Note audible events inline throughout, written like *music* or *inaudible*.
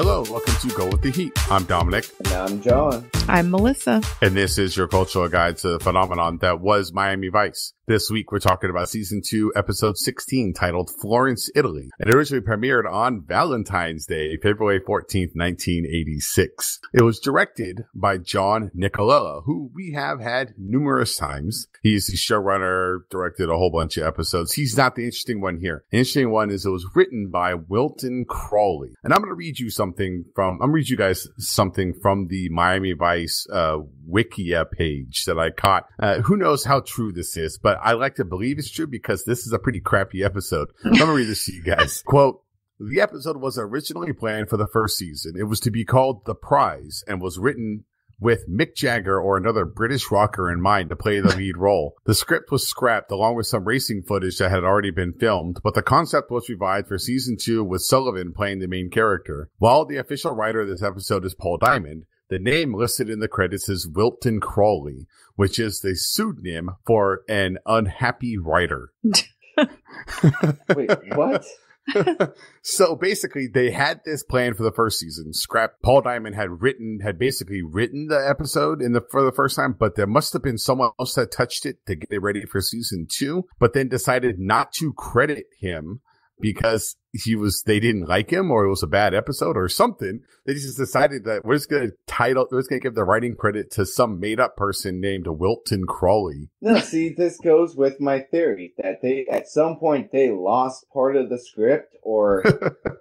Hello, welcome to Go with the Heat. I'm Dominic. And I'm John. I'm Melissa. And this is your cultural guide to the phenomenon that was Miami Vice. This week we're talking about season two, episode 16, titled Florence, Italy. It originally premiered on Valentine's Day, February 14th, 1986. It was directed by John Nicolella, who we have had numerous times. He's the showrunner, directed a whole bunch of episodes. He's not the interesting one here. The interesting one is it was written by Wilton Crawley. And I'm going to read you something from, I'm going to read you guys something from the Miami Vice, uh, Wikia page that I caught. Uh, who knows how true this is, but I like to believe it's true because this is a pretty crappy episode. I'm going to read this to you guys. Quote, the episode was originally planned for the first season. It was to be called The Prize and was written with Mick Jagger or another British rocker in mind to play the lead *laughs* role. The script was scrapped along with some racing footage that had already been filmed, but the concept was revived for season two with Sullivan playing the main character. While the official writer of this episode is Paul Diamond, the name listed in the credits is Wilton Crawley, which is the pseudonym for an unhappy writer. *laughs* Wait, what? *laughs* so basically they had this plan for the first season. Scrap Paul Diamond had written had basically written the episode in the for the first time, but there must have been someone else that touched it to get it ready for season two, but then decided not to credit him because he was they didn't like him or it was a bad episode or something. They just decided that we're just gonna title we're just gonna give the writing credit to some made up person named Wilton Crawley. No, see, this goes with my theory that they at some point they lost part of the script or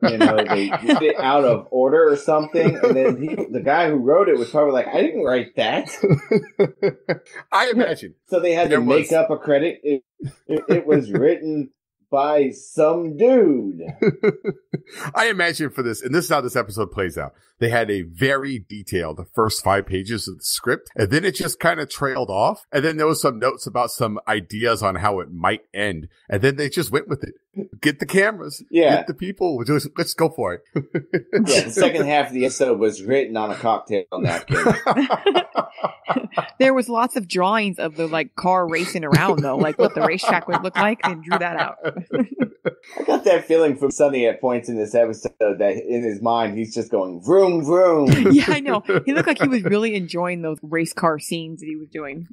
you know they did it out of order or something, and then he, the guy who wrote it was probably like, I didn't write that. *laughs* I imagine. So they had There to make up a credit. It, it, it was written by some dude. *laughs* I imagine for this, and this is how this episode plays out. They had a very detailed first five pages of the script, and then it just kind of trailed off. And then there was some notes about some ideas on how it might end. And then they just went with it. Get the cameras. Yeah. Get the people. Just, let's go for it. Yeah, the *laughs* second half of the episode was written on a cocktail napkin. *laughs* There was lots of drawings of the like car racing around though, like what the racetrack would look like. and drew that out. I got that feeling from Sonny at points in this episode that in his mind he's just going vroom vroom. *laughs* yeah, I know. He looked like he was really enjoying those race car scenes that he was doing.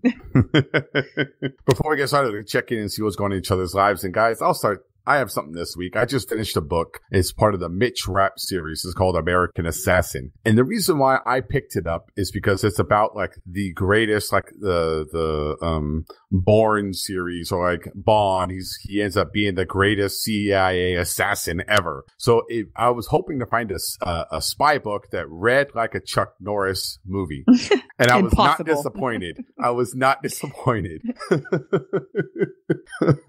Before we get started, let's check in and see what's going on in each other's lives. And guys, I'll start. I have something this week. I just finished a book. It's part of the Mitch Rapp series. It's called American Assassin. And the reason why I picked it up is because it's about like the greatest, like the, the, um, Bourne series or like Bond. He's, he ends up being the greatest CIA assassin ever. So it, I was hoping to find a a spy book that read like a Chuck Norris movie. *laughs* And I was not disappointed. I was not *laughs* disappointed. *laughs*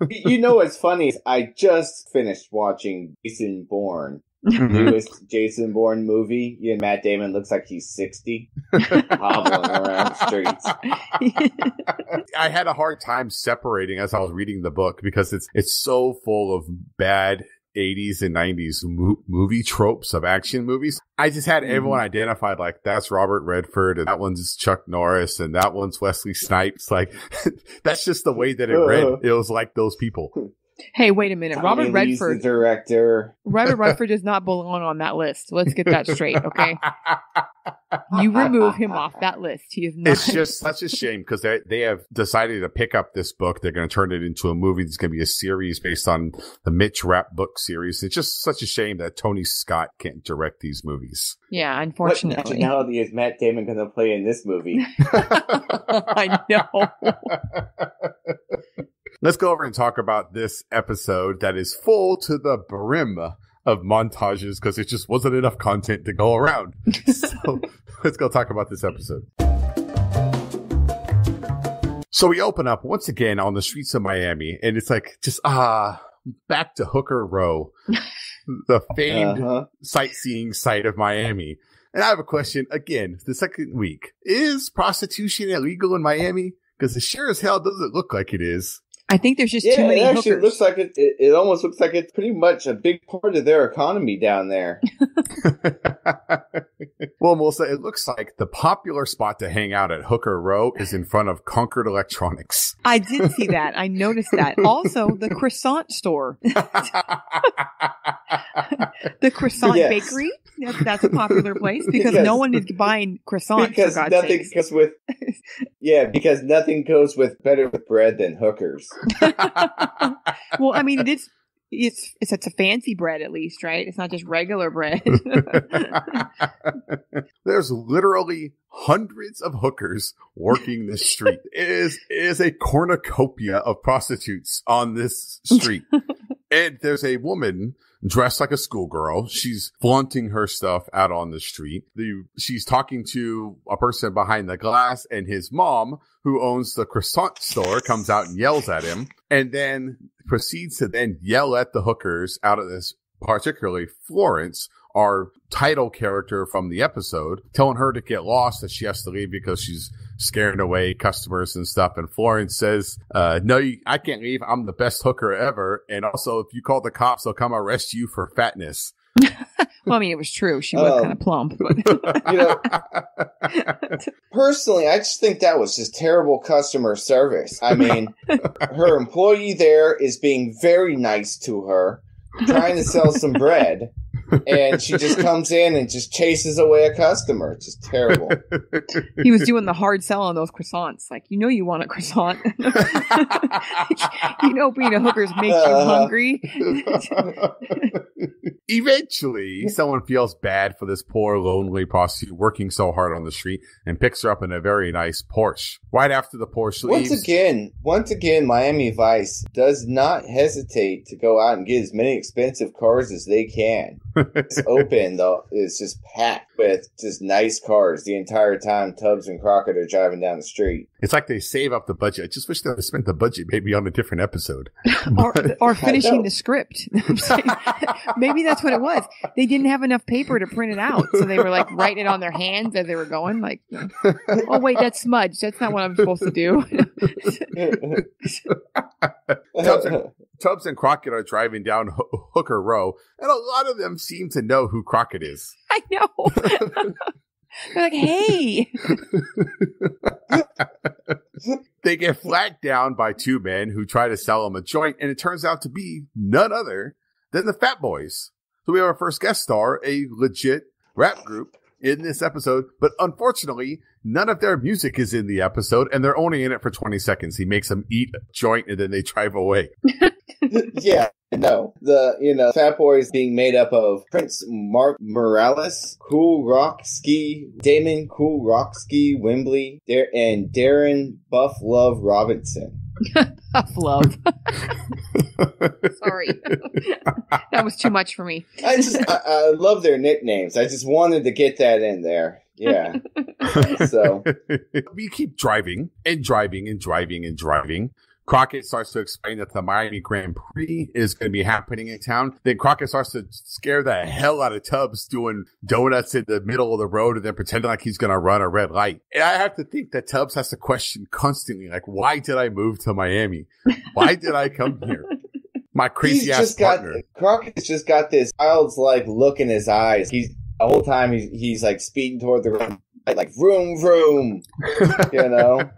you know what's funny I just finished watching Jason Bourne, Mhm. newest Jason Bourne movie. You know, Matt Damon looks like he's sixty, *laughs* hobbling around the streets. *laughs* I had a hard time separating as I was reading the book because it's it's so full of bad 80s and 90s mo- movie tropes of action movies. I just had everyone identified like that's Robert Redford and that one's Chuck Norris and that one's Wesley Snipes. Like *laughs* that's just the way that it read. It was like those people. Hey, wait a minute. Robert Tommy Lee's the Redford. director. Robert *laughs* Redford does not belong on that list. Let's get that straight, okay? *laughs* You remove him off that list. He is not. It's just such a shame because they they have decided to pick up this book. They're going to turn it into a movie. That's going to be a series based on the Mitch Rapp book series. It's just such a shame that Tony Scott can't direct these movies. yeah, What unfortunately. nationality is Matt Damon going to play in this movie? *laughs* I know. Let's go over and talk about this episode that is full to the brim of montages because it just wasn't enough content to go around. *laughs* so let's go talk about this episode. So we open up once again on the streets of Miami and it's like just ah back to Hooker Row, *laughs* the famed Uh-huh. sightseeing site of Miami. And I have a question again, the second week. Is prostitution illegal in Miami? Because it sure as hell doesn't look like it is. I think there's just Yeah, too it many actually hookers. looks like it, it. It almost looks like it's pretty much a big part of their economy down there. *laughs* *laughs* well, Melissa, it looks like the popular spot to hang out at Hooker Row is in front of Concord Electronics. I did see that. I noticed that. *laughs* Also, the croissant store, the croissant Yes. bakery. That's, that's a popular place because, Because- no one is buying croissants. because for God's nothing sakes. goes with yeah because nothing goes with better with bread than hookers *laughs* well, I mean, it is. It's, it's it's a fancy bread at least, right? It's not just regular bread. *laughs* There's literally hundreds of hookers working this street. It is, it is a cornucopia of prostitutes on this street. *laughs* and there's a woman dressed like a schoolgirl. She's flaunting her stuff out on the street. The, she's talking to a person behind the glass and his mom, who owns the croissant store, comes out and yells at him and then proceeds to then yell at the hookers out of this, particularly Florence, our title character from the episode, telling her to get lost that she has to leave because she's scaring away customers and stuff. And Florence says, uh, no, you, I can't leave. I'm the best hooker ever. And also, if you call the cops, they'll come arrest you for fatness. *laughs* well, I mean, it was true. She was Um, kind of plump, *laughs* but you know *laughs* personally i just think that was just terrible customer service i mean her employee there is being very nice to her trying to sell some bread and she just *laughs* comes in and just chases away a customer it's just terrible he was doing the hard sell on those croissants. Like, you know, you want a croissant. *laughs* you know, being a hooker's makes you Uh-huh. hungry. *laughs* Eventually, someone feels bad for this poor, lonely prostitute working so hard on the street and picks her up in a very nice Porsche. Right after the Porsche leaves, once again once again miami vice does not hesitate to go out and get as many expensive cars as they can it's open though. It's just packed with just nice cars the entire time tubbs and crockett are driving down the street it's like they save up the budget. I just wish they had spent the budget maybe on a different episode. *laughs* or, or *laughs* finishing the script. *laughs* Maybe that's what it was. They didn't have enough paper to print it out, so they were like writing it on their hands as they were going. Like, oh wait, that's smudge. That's not what I'm supposed to do. Tubbs and, Tubbs and Crockett are driving down Ho- Hooker Row, and a lot of them seem to know who Crockett is. I know. *laughs* They're like, hey, *laughs* They get flagged down by two men who try to sell them a joint, and it turns out to be none other than the Fat Boys. So we have our first guest star, a legit rap group in this episode, but unfortunately, none of their music is in the episode, and they're only in it for 20 seconds. He makes them eat a joint, and then they drive away. *laughs* yeah, *laughs* no. The you know Fat Boy is being made up of Prince Mark Morales, Cool Rockski, Damon Cool Rock Ski Wimbley, Dar- and Darren Buff Love Robinson. *laughs* Buff love. *laughs* Sorry, that was too much for me. I just I, I love their nicknames. I just wanted to get that in there. Yeah. So we keep driving and driving and driving and driving. Crockett starts to explain that the Miami Grand Prix is going to be happening in town. Then Crockett starts to scare the hell out of Tubbs doing donuts in the middle of the road and then pretending like he's going to run a red light. And I have to think that Tubbs has to question constantly, like, why did I move to Miami? Why did I come here? *laughs* My crazy he's ass just got partner. Crockett's just got this child's like look in his eyes. He's the whole time he's, he's like speeding toward the road, like vroom vroom. You know,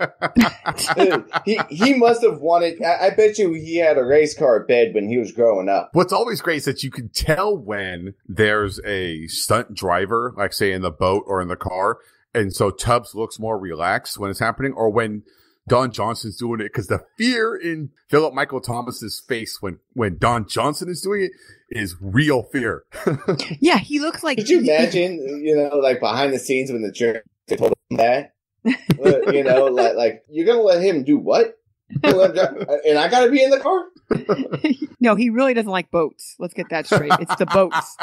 *laughs* he he must have wanted. I, I bet you he had a race car bed when he was growing up. What's always great is that you can tell when there's a stunt driver, like say in the boat or in the car. And so Tubbs looks more relaxed when it's happening or when Don Johnson's doing it because the fear in Philip Michael Thomas's face when, when Don Johnson is doing it is real fear. *laughs* Yeah, he looks like. Could you imagine? You know, like behind the scenes when the jury told him that. You know, like like you're gonna let him do what? You're gonna let him drive- And I gotta be in the car. *laughs* no, he really doesn't like boats. Let's get that straight. It's the boats.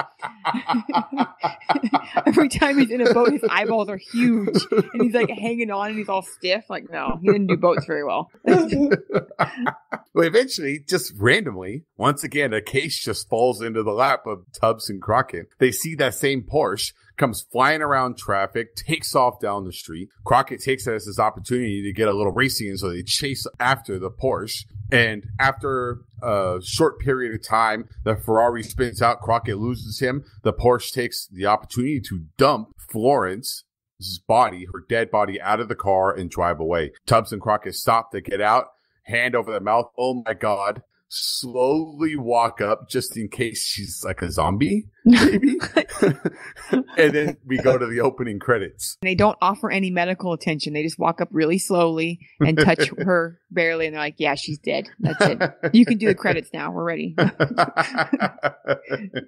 *laughs* Every time he's in a boat, his eyeballs are huge, and he's like hanging on, and he's all stiff. Like, no, he didn't do boats very well. *laughs* well, eventually, just randomly, once again, a case just falls into the lap of Tubbs and Crockett. They see that same Porsche comes flying around traffic, takes off down the street. Crockett takes it as his opportunity to get a little racing, and so they chase after the Porsche. And after a short period of time, the Ferrari spins out. Crockett loses him. The Porsche takes the opportunity to dump Florence body, her dead body, out of the car and drive away. Tubbs and Crockett stop. to get out, hand over the mouth. Oh my God. Slowly walk up just in case she's like a zombie, maybe. *laughs* *laughs* and then we go to the opening credits. They don't offer any medical attention. They just walk up really slowly and touch *laughs* her barely, and they're like, "Yeah, she's dead. That's it. You can do the credits now. We're ready."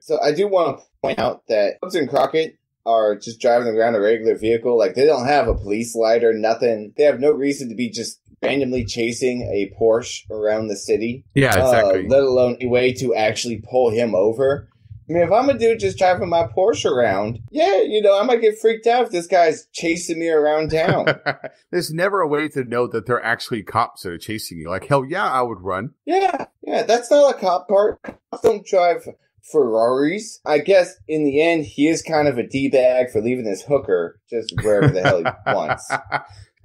So I do want to point out that Tubbs and Crockett are just driving around a regular vehicle. Like they don't have a police light or nothing. They have no reason to be just randomly chasing a Porsche around the city. yeah, exactly. Uh, let alone a way to actually pull him over. I mean, if I'm a dude just driving my Porsche around, yeah, you know, I might get freaked out if this guy's chasing me around town. *laughs* There's never a way to know that they're actually cops that are chasing you. Like, hell yeah, I would run. yeah, yeah, that's not a cop part. Cops don't drive Ferraris. I guess in the end, he is kind of a d bag for leaving his hooker just wherever the hell he *laughs* wants.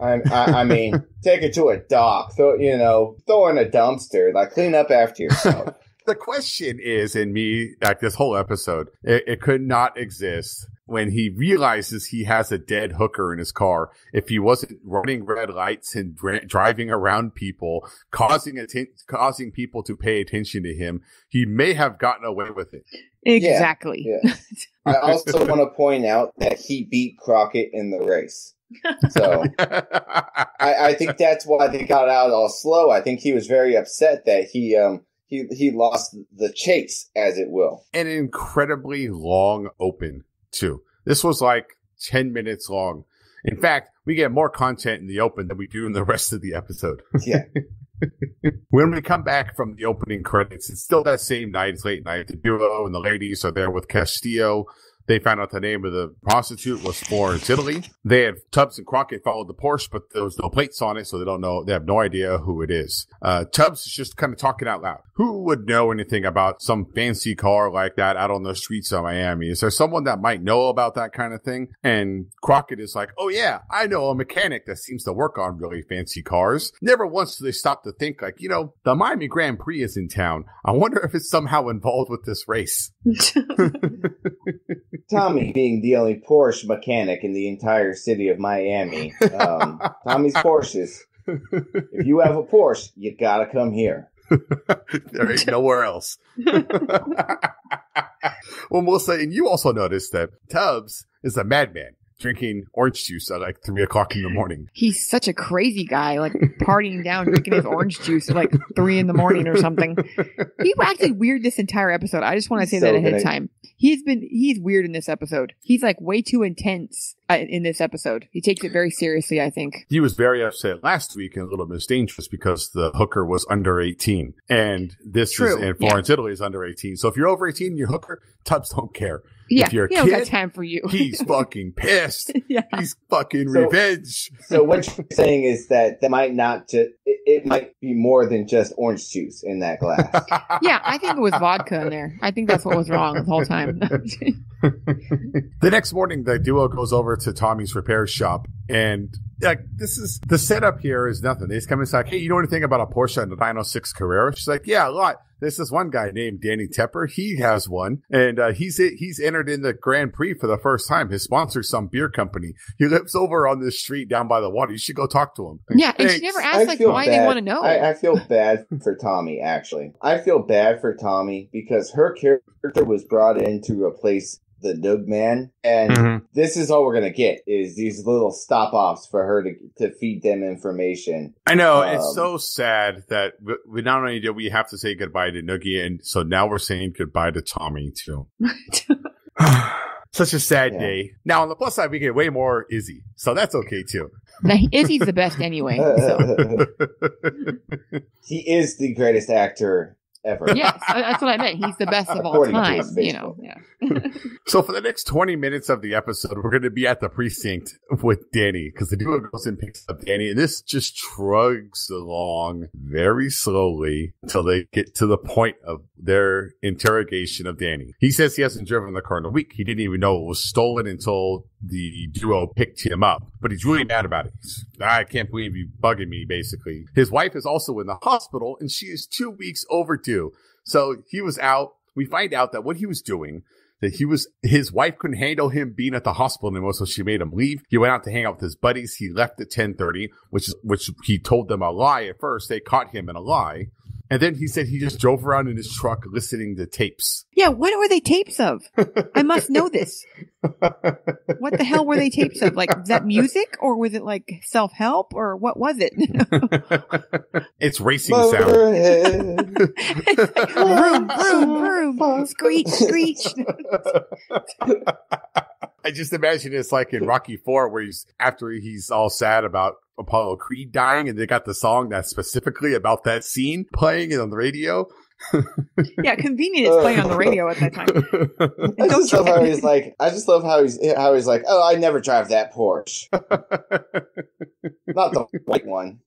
I, I, I mean, *laughs* take it to a dock. Throw, you know, throw in a dumpster. Like, clean up after yourself. *laughs* the question is in me, like this whole episode, it, it could not exist when he realizes he has a dead hooker in his car. If he wasn't running red lights and dri- driving around people, causing atten- causing people to pay attention to him, he may have gotten away with it. exactly. Yeah. I also *laughs* want to point out that he beat Crockett in the race. So *laughs* I, I think that's why they got out all slow. I think he was very upset that he um he he lost the chase, as it will. an incredibly long open too. This was like 10 minutes long. In fact, we get more content in the open than we do in the rest of the episode. Yeah. *laughs* when we come back from the opening credits, it's still that same night. It's late night. The duo and the ladies are there with Castillo. They found out the name of the prostitute was Florence, Italy. They had Tubbs and Crockett followed the Porsche, but there was no plates on it, so they don't know. They have no idea who it is. Uh, Tubbs is just kind of talking out loud. Who would know anything about some fancy car like that out on the streets of Miami? Is there someone that might know about that kind of thing? And Crockett is like, oh yeah, I know a mechanic that seems to work on really fancy cars. Never once do they stop to think like, you know, the Miami Grand Prix is in town. I wonder if it's somehow involved with this race. *laughs* *laughs* Tommy *laughs* being the only Porsche mechanic in the entire city of Miami. Um, Tommy's Porsches. If you have a Porsche, you gotta come here. *laughs* there ain't nowhere else. *laughs* well, Melissa, and you also noticed that Tubbs is a madman drinking orange juice at like three o'clock in the morning. *laughs* He's such a crazy guy, like partying down, drinking his orange juice at like three in the morning or something. *laughs* He acted weird this entire episode. I just want to say So that ahead of time. He's been he's weird in this episode. He's like way too intense uh, in this episode. He takes it very seriously. I think. He was very upset last week and a little Miss Dangerous because the hooker was under 18. And this True, is, and Florence, Italy is under 18. So if you're over 18 and you're hooker, Tubbs don't care. Yeah, If you're a he don't got kid, time for you. *laughs* He's fucking pissed. *laughs* yeah. He's fucking So- revenge. So what you're saying is that that might not just it, it might be more than just orange juice in that glass. *laughs* yeah, I think it was vodka in there. I think that's what was wrong the whole time. the next morning, the duo goes over to Tommy's repair shop, and like this is the setup here is nothing. They just come inside. Hey, you know anything about a Porsche and a 906 Carrera? She's like, yeah, a lot. There's this one guy named Danny Tepper. He has one, and uh, he's he's entered in the Grand Prix for the first time. His sponsor's some beer company. He lives over on this street down by the water. You should go talk to him. yeah, and she never asked like feel why they want to know. I, I feel bad for Tommy, actually. I feel bad for Tommy because her character was brought in to replace the Doug Man, and Mhm. this is all we're gonna get is these little stop offs for her to to feed them information. I know Um, it's so sad that we, we not only do we have to say goodbye to Noogie, and so now we're saying goodbye to Tommy too. *laughs* *sighs* Such a sad Yeah. day. Now on the plus side, we get way more Izzy, so that's okay too. Now, Izzy's the best anyway. So. *laughs* *laughs* he is the greatest actor ever. yes, that's what I meant. He's the best of all According to time. You know, yeah. *laughs* so for the next twenty minutes of the episode, we're going to be at the precinct with Danny because the duo goes and picks up Danny, and this just shrugs along very slowly until they get to the point of their interrogation of Danny. He says he hasn't driven the car in a week. He didn't even know it was stolen until the duo picked him up, but he's really mad about it. He's, I can't believe you bugging me, basically. His wife is also in the hospital and she is two weeks overdue. So he was out. We find out that what he was doing that he was his wife couldn't handle him being at the hospital anymore, so she made him leave. He went out to hang out with his buddies. He left at ten thirty, which is which he told them a lie at first. They caught him in a lie. And then he said he just drove around in his truck listening to tapes. Yeah, what were they tapes of? *laughs* I must know this. What the hell were they tapes of? Like, is that music or was it like self help or what was it? *laughs* it's racing sound. Motorhead. *laughs* It's like, vroom, vroom, vroom, screech, screech. I just imagine it's like in Rocky *laughs* Four, where he's after he's all sad about Apollo Creed dying, and they got the song that's specifically about that scene playing it on the radio. *laughs* Yeah, convenient it's playing on the radio at that time. *laughs* I just love how he's like. I just love how he's how he's like. Oh, I never drive that Porsche, not the white one.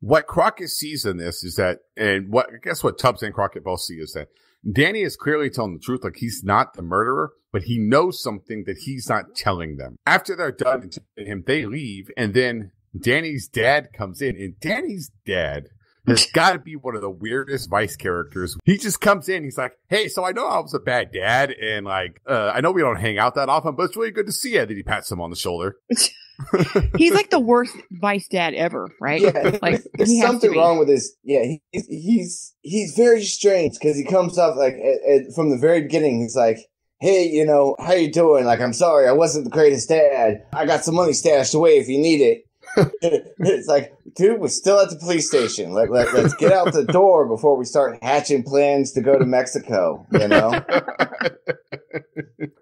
what Crockett sees in this is that, and what I guess what Tubbs and Crockett both see is that Danny is clearly telling the truth. Like he's not the murderer, but he knows something that he's not telling them. After they're done and him, they leave, and then Danny's dad comes in, and Danny's dad has *laughs* got to be one of the weirdest Vice characters. He just comes in, he's like, "Hey, so I know I was a bad dad, and like, uh, I know we don't hang out that often, but it's really good to see you." Then he pats him on the shoulder. *laughs* *laughs* He's like the worst vice dad ever, right? Yeah, Like there's he has to something wrong with his. Yeah, he, he's he's he's very strange because he comes off like at, at, from the very beginning. He's like, "Hey, you know, how you doing? Like, I'm sorry, I wasn't the greatest dad. I got some money stashed away if you need it." *laughs* it's like, dude, we're still at the police station. Let, let, let's get out the door before we start hatching plans to go to Mexico. You know, *laughs*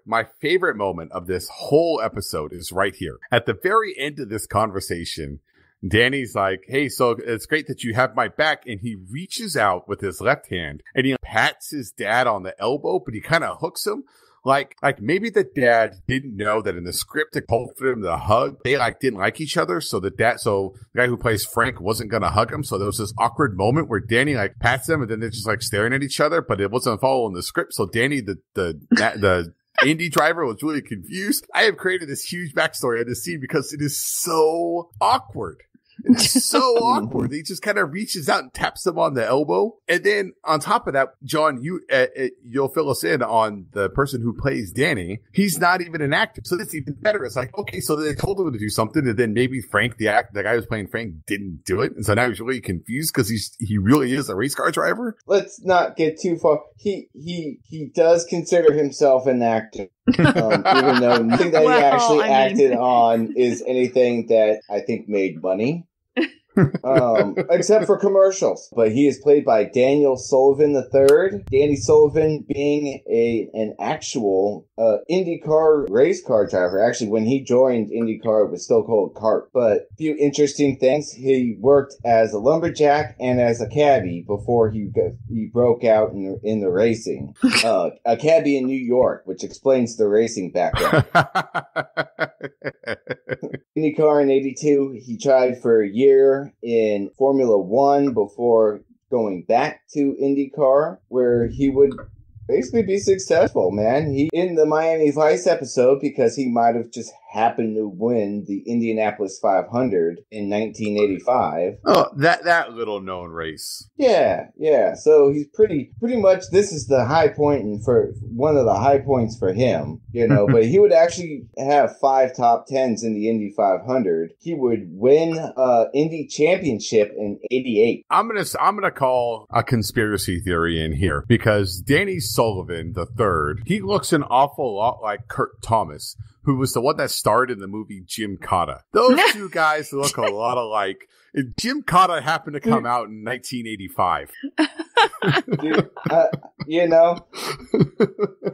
My favorite moment of this whole episode is right here. At the very end of this conversation, Danny's like, Hey, so it's great that you have my back. And he reaches out with his left hand and he pats his dad on the elbow, but he kind of hooks him. Like, like maybe the dad didn't know that in the script it called for him to hug. They like didn't like each other. So the dad, so the guy who plays Frank wasn't going to hug him. So there was this awkward moment where Danny like pats him and then they're just like staring at each other, but it wasn't following the script. So Danny, the, the, *laughs* the, indie driver was really confused. I have created this huge backstory on this scene because it is so awkward. It's so *laughs* awkward. He just kind of reaches out and taps him on the elbow. And then on top of that, John, you, uh, uh, you'll fill us in on the person who plays Danny. He's not even an actor. So that's even better. It's like, okay, so they told him to do something and then maybe Frank, the act, the guy who's playing Frank didn't do it. And so now he's really confused because he's, he really is a race car driver. let's not get too far. He he he does consider himself an actor. um, *laughs* even though nothing that he actually I mean- acted on is anything that I think made money. Um, except for commercials. But he is played by Daniel Sullivan III. Danny Sullivan being a an actual uh, IndyCar race car driver. Actually, when he joined IndyCar, it was still called CART. But a few interesting things. He worked as a lumberjack and as a cabbie before he he broke out in, in the racing. *laughs* Uh, a cabbie in New York, which explains the racing background. *laughs* *laughs* IndyCar in 82. He tried for a year in Formula One before going back to IndyCar, where he would basically be successful, man. He in the Miami Vice episode because he might have just happened to win the Indianapolis 500 in 1985. oh, that, that little known race. Yeah, yeah. So he's pretty, pretty much. This is the high point, and for one of the high points for him, you know. *laughs* but he would actually have five top tens in the Indy 500. He would win uh Indy Championship in '88. I'm gonna I'm gonna call a conspiracy theory in here because Danny Sullivan the third he looks an awful lot like Kurt Thomas, who was the one that starred in the movie Gymkata. Those *laughs* two guys look a lot alike. And Gymkata happened to come out in 1985. *laughs* Dude, uh, you know,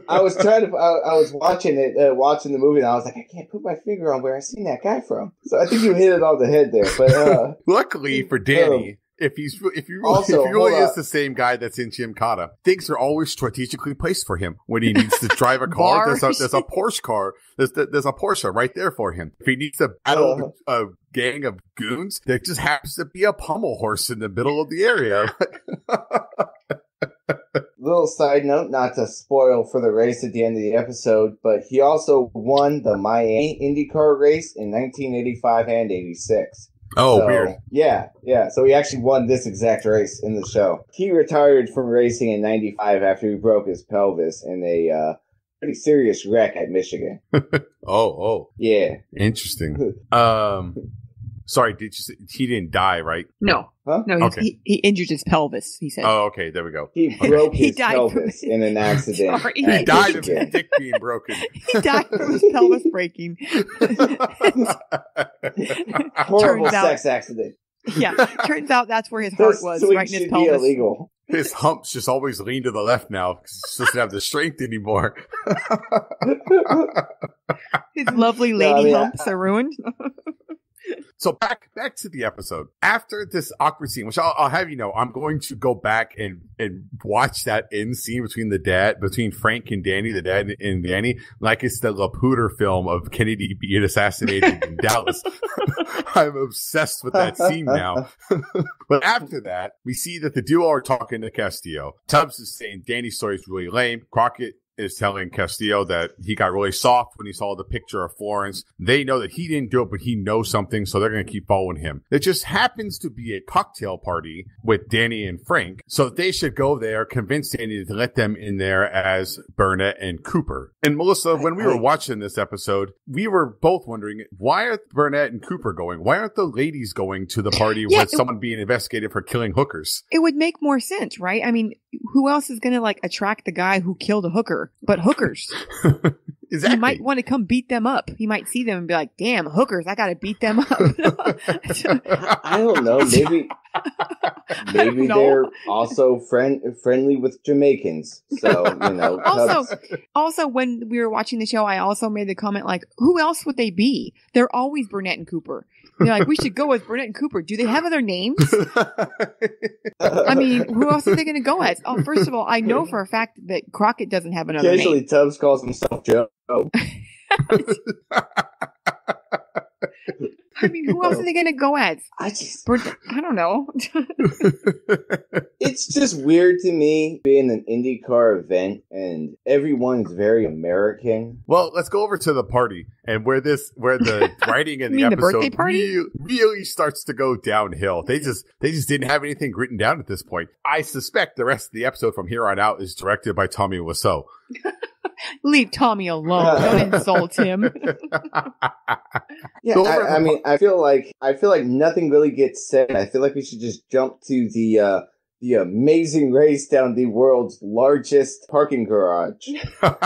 I was trying to. I, I was watching it, uh, watching the movie, and I was like, I can't put my finger on where I seen that guy from. So I think you hit it on the head there. But uh, *laughs* Luckily for Danny, if he's if you *laughs* really, Also, if he really is up. the same guy that's in Gymkata, things are always strategically placed for him when he needs to drive a *laughs* car. there's a there's a Porsche car. There's there's a Porsche right there for him. If he needs to battle uh-huh. a gang of goons, there just happens to be a pommel horse in the middle of the area. *laughs* little side note, not to spoil for the race at the end of the episode, but he also won the Miami IndyCar race in 1985 and 86. Oh, So, weird. Yeah, yeah. So he actually won this exact race in the show. He retired from racing in 95 after he broke his pelvis in a uh, pretty serious wreck at Michigan. *laughs* Oh, oh, Yeah. interesting. *laughs* Um, Sorry, did you say he didn't die, right? No, Huh? no, he, Okay. he, he injured his pelvis. He said. Oh, okay, there we go. He broke He his died from- pelvis in an *laughs* accident. Sorry. He He died of his dick being broken. *laughs* he died from his pelvis breaking. *laughs* Horrible out- sex accident. yeah, turns out that's where his heart This was, right in his should be pelvis. illegal. His humps just always lean to the left now because he doesn't have the strength anymore. His lovely No, lady I mean, I- humps are ruined. So back back to the episode. After this awkward scene, which I'll, I'll have you know, I'm going to go back and and watch that end scene between the dad, between Frank and Danny, the dad and Danny, like it's the Zapruder film of Kennedy being assassinated in *laughs* Dallas. *laughs* I'm obsessed with that scene now. but after that, we see that the duo are talking to Castillo. Tubbs is saying Danny's story is really lame. Crockett is telling Castillo that he got really soft when he saw the picture of Florence. They know that he didn't do it, but he knows something, so they're going to keep following him. It just happens to be a cocktail party with Danny and Frank, so they should go there, convince Danny to let them in there as Burnett and Cooper. And Melissa, when we were watching this episode, we were both wondering why are Burnett and Cooper going? Why aren't the ladies going to the party Yeah, with it- someone being investigated for killing hookers? it would make more sense, right? I mean, who else is going to like attract the guy who killed a hooker? But hookers. *laughs* exactly. He might want to come beat them up. He might see them and be like, "Damn, hookers! I got to beat them up." I don't know. *laughs* Maybe maybe No. they're also friend friendly with Jamaicans. So you know. *laughs* Also- Tubbs- also, when we were watching the show, I also made the comment like, "Who else would they be? They're always Burnett and Cooper." They're like, "We should go with Burnett and Cooper." Do they have other names? I mean, who else are they going to go as? Oh, first of all, I know for a fact that Crockett doesn't have another occasionally name. Tubbs calls himself Joe. *laughs* *laughs* *laughs* I mean, who else are they going to go at? *laughs* I just I don't know. it's just weird to me being an IndyCar event and everyone's very American. Well, let's go over to the party and where this, where the *laughs* writing in the mean the episode birthday party? Really, really starts to go downhill. They just, they just didn't have anything written down at this point. I suspect the rest of the episode from here on out is directed by Tommy Wiseau. *laughs* *laughs* Leave Tommy alone. Don't insult him. *laughs* *laughs* Yeah, I, I mean, I feel like I feel like nothing really gets said. I feel like we should just jump to the uh the amazing race down the world's largest parking garage. well,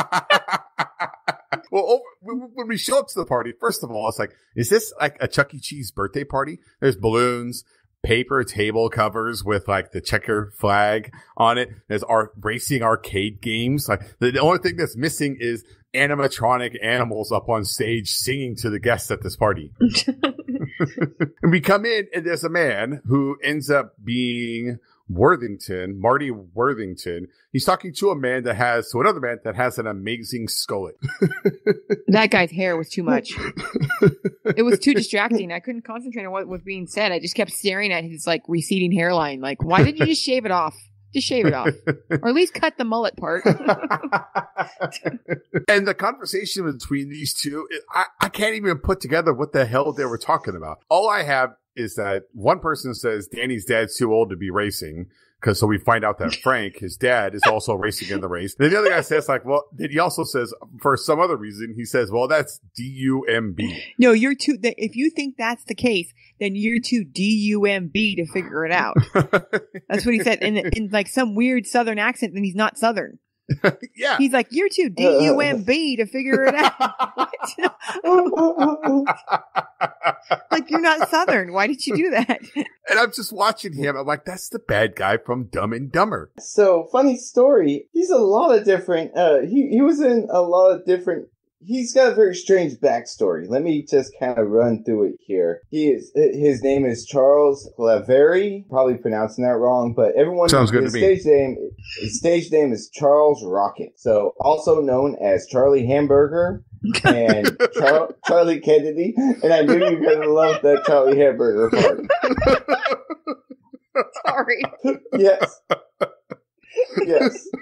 over, when when we show up to the party, first of all, it's like, is this like a Chuck E. Cheese birthday party? There's balloons, paper table covers with like the checker flag on it. There's our racing arcade games. Like the, the only thing that's missing is animatronic animals up on stage singing to the guests at this party. *laughs* *laughs* and we come in and there's a man who ends up being Worthington, Marty Worthington. He's talking to a man that has, to another man that has an amazing skullet. *laughs* That guy's hair was too much. *laughs* It was too distracting. I couldn't concentrate on what was being said. I just kept staring at his like receding hairline. Like, why didn't you just shave it off? Just shave it off, or at least cut the mullet part. *laughs* and the conversation between these two, I, I can't even put together what the hell they were talking about. All I have is that one person says Danny's dad's too old to be racing. Cause so we find out that *laughs* Frank, his dad, is also racing in the race. Then the other guy says like, well, then he also says for some other reason, he says, well, that's D-U-M-B. no, you're too. If you think that's the case, then you're too dumb to figure it out. *laughs* That's what he said in, in like some weird Southern accent. And he's not Southern. *laughs* yeah. He's like, you're too dumb to figure it out. *laughs* Like you're not Southern. Why did you do that? *laughs* and I'm just watching him. I'm like, that's the bad guy from Dumb and Dumber. So funny story. He's a lot of different. Uh, he he was in a lot of different. He's got a very strange backstory. Let me just kind of run through it here. He is his name is Charles Claverie. Probably pronouncing that wrong, but everyone Sounds good his to me. stage name his stage name is Charles Rocket. So also known as Charlie Hamburger and *laughs* Char- Charlie Kennedy. And I knew you were gonna love that Charlie Hamburger part. *laughs* Sorry. Yes. Yes. *laughs*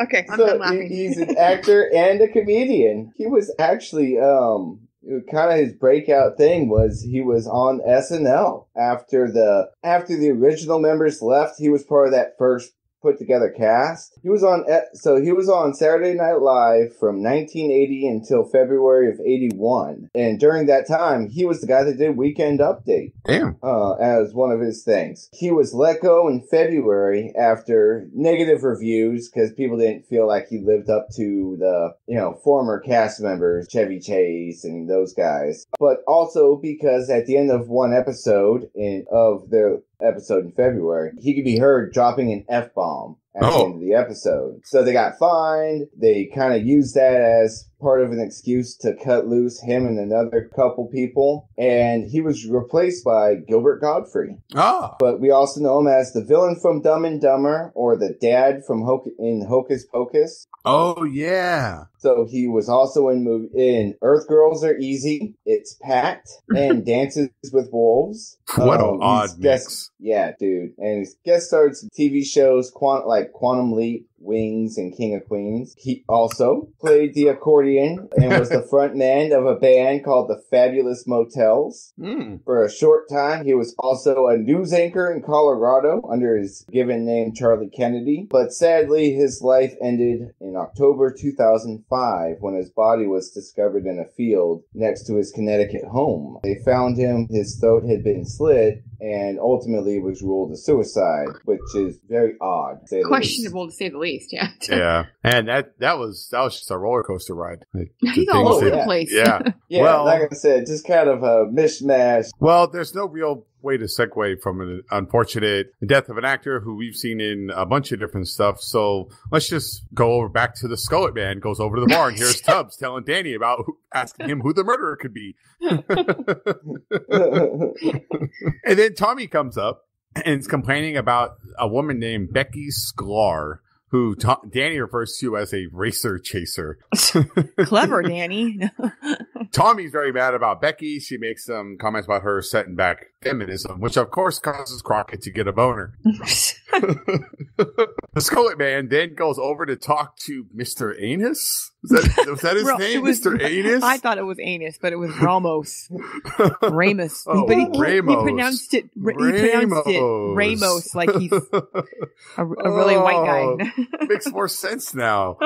Okay, I'm so laughing. he's an *laughs* actor and a comedian. He was actually um kind of his breakout thing was he was on SNL after the after the original members left. He was part of that first put together cast. He was on so he was on Saturday Night Live from 1980 until February of 81. And during that time, he was the guy that did Weekend Update Damn. uh, as one of his things. He was let go in February after negative reviews because people didn't feel like he lived up to the, you know, former cast members, Chevy Chase and those guys. But also because at the end of one episode in of their episode in February, he could be heard dropping an F bomb at the Oh. end of the episode. So they got fined. They kind of used that as part of an excuse to cut loose him and another couple people. And he was replaced by Gilbert Gottfried. Ah. But we also know him as the villain from Dumb and Dumber or the dad from Hoc- in Hocus Pocus. Oh yeah. So he was also in movie in Earth Girls Are Easy, It's Pat, and *laughs* Dances with Wolves. What Um, an odd he's mix. guest- yeah, dude, and he's guest starred some TV shows, quant- like Quantum Leap, Wings, and King of Queens. He also played the accordion and was the *laughs* front man of a band called the Fabulous Motels. Mm. For a short time, he was also a news anchor in Colorado under his given name Charlie Kennedy. But sadly, his life ended in October 2005 when his body was discovered in a field next to his Connecticut home. They found him, his throat had been slit, and ultimately was ruled a suicide, which is very odd. to say least. Questionable to say the least. Yeah. *laughs* Yeah. And that that was that was just a roller coaster ride. Like, He's all over the place. Yeah. *laughs* Yeah, Well- like I said, just kind of a mishmash. Well, there's no real way to segue from an unfortunate death of an actor who we've seen in a bunch of different stuff. So let's just go over back to the Skullet Man goes over to the bar and here's *laughs* Tubbs telling Danny about who, asking him who the murderer could be. *laughs* *laughs* And then Tommy comes up and is complaining about a woman named Becky Sklar, who To- Danny refers to as a racer chaser. *laughs* Clever, Danny. *laughs* Tommy's very mad about Becky. She makes some comments about her setting back feminism, which of course causes Crockett to get a boner. *laughs* the Skullet Man then goes over to talk to Mr. Anus. Was that, was that his Well, name, it was- Mr. Anus? I thought it was anus, but it was Ramos. *laughs* Ramos. Oh, but he, Ramos. he pronounced it. He pronounced it Ramos, like he's *laughs* a, a really white guy. Oh, *laughs* makes more sense now.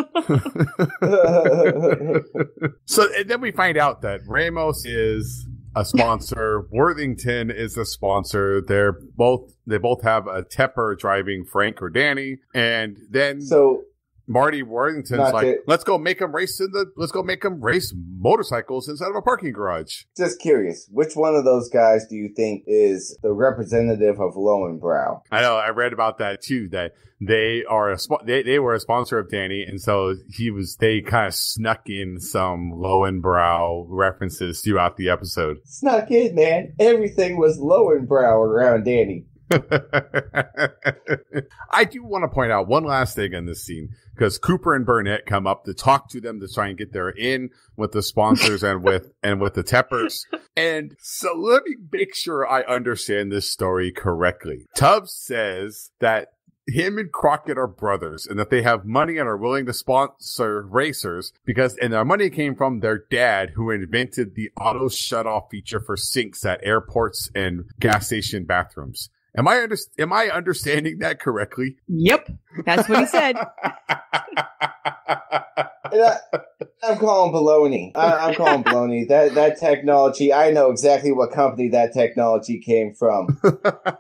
So and then we find out that Ramos is a sponsor. Worthington is a sponsor. They're both they both have a Tepper driving Frank or Danny, and then so Marty Worthington's Not like, "Let's go make them race in the let's go make them race motorcycles inside of a parking garage." Just curious, which one of those guys do you think is the representative of Löwenbräu? I know I read about that too. That they are a they they were a sponsor of Danny, and so he was they kind of snuck in some Löwenbräu references throughout the episode. Snuck in, man. Everything was Löwenbräu around Danny. *laughs* I do want to point out one last thing in this scene because Cooper and Burnett come up to talk to them to try and get their in with the sponsors and with *laughs* and with the Teppers. And so let me make sure I understand this story correctly. Tubbs says that him and Crockett are brothers and that they have money and are willing to sponsor racers because and their money came from their dad who invented the auto shut off feature for sinks at airports and gas station bathrooms. Am I under, am I understanding that correctly? yep, that's what he said. *laughs* And I, I'm calling baloney. I, I'm calling baloney. That that technology, I know exactly what company that technology came from.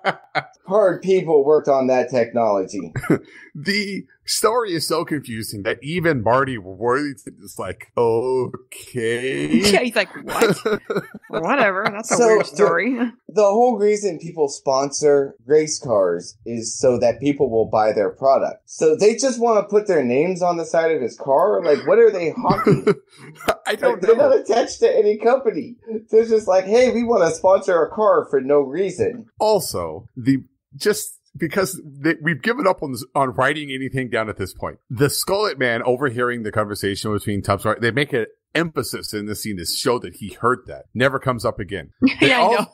*laughs* Hard people worked on that technology. *laughs* the story is so confusing that even Marty Worthington is like, okay. *laughs* yeah, okay. he's like, what? *laughs* Whatever. That's a So, weird story. *laughs* The whole reason people sponsor race cars is so that people will buy their product. So they just want to put their names on the side of his car? Like, what are they hawking? I don't they're not attached to any company. They're just like, hey, we want to sponsor a car for no reason. Also, the just because they, we've given up on this, on writing anything down at this point. The Skullet Man overhearing the conversation between Tubbs, they make an emphasis in the scene to show that he heard that. Never comes up again. *laughs* Yeah, I know.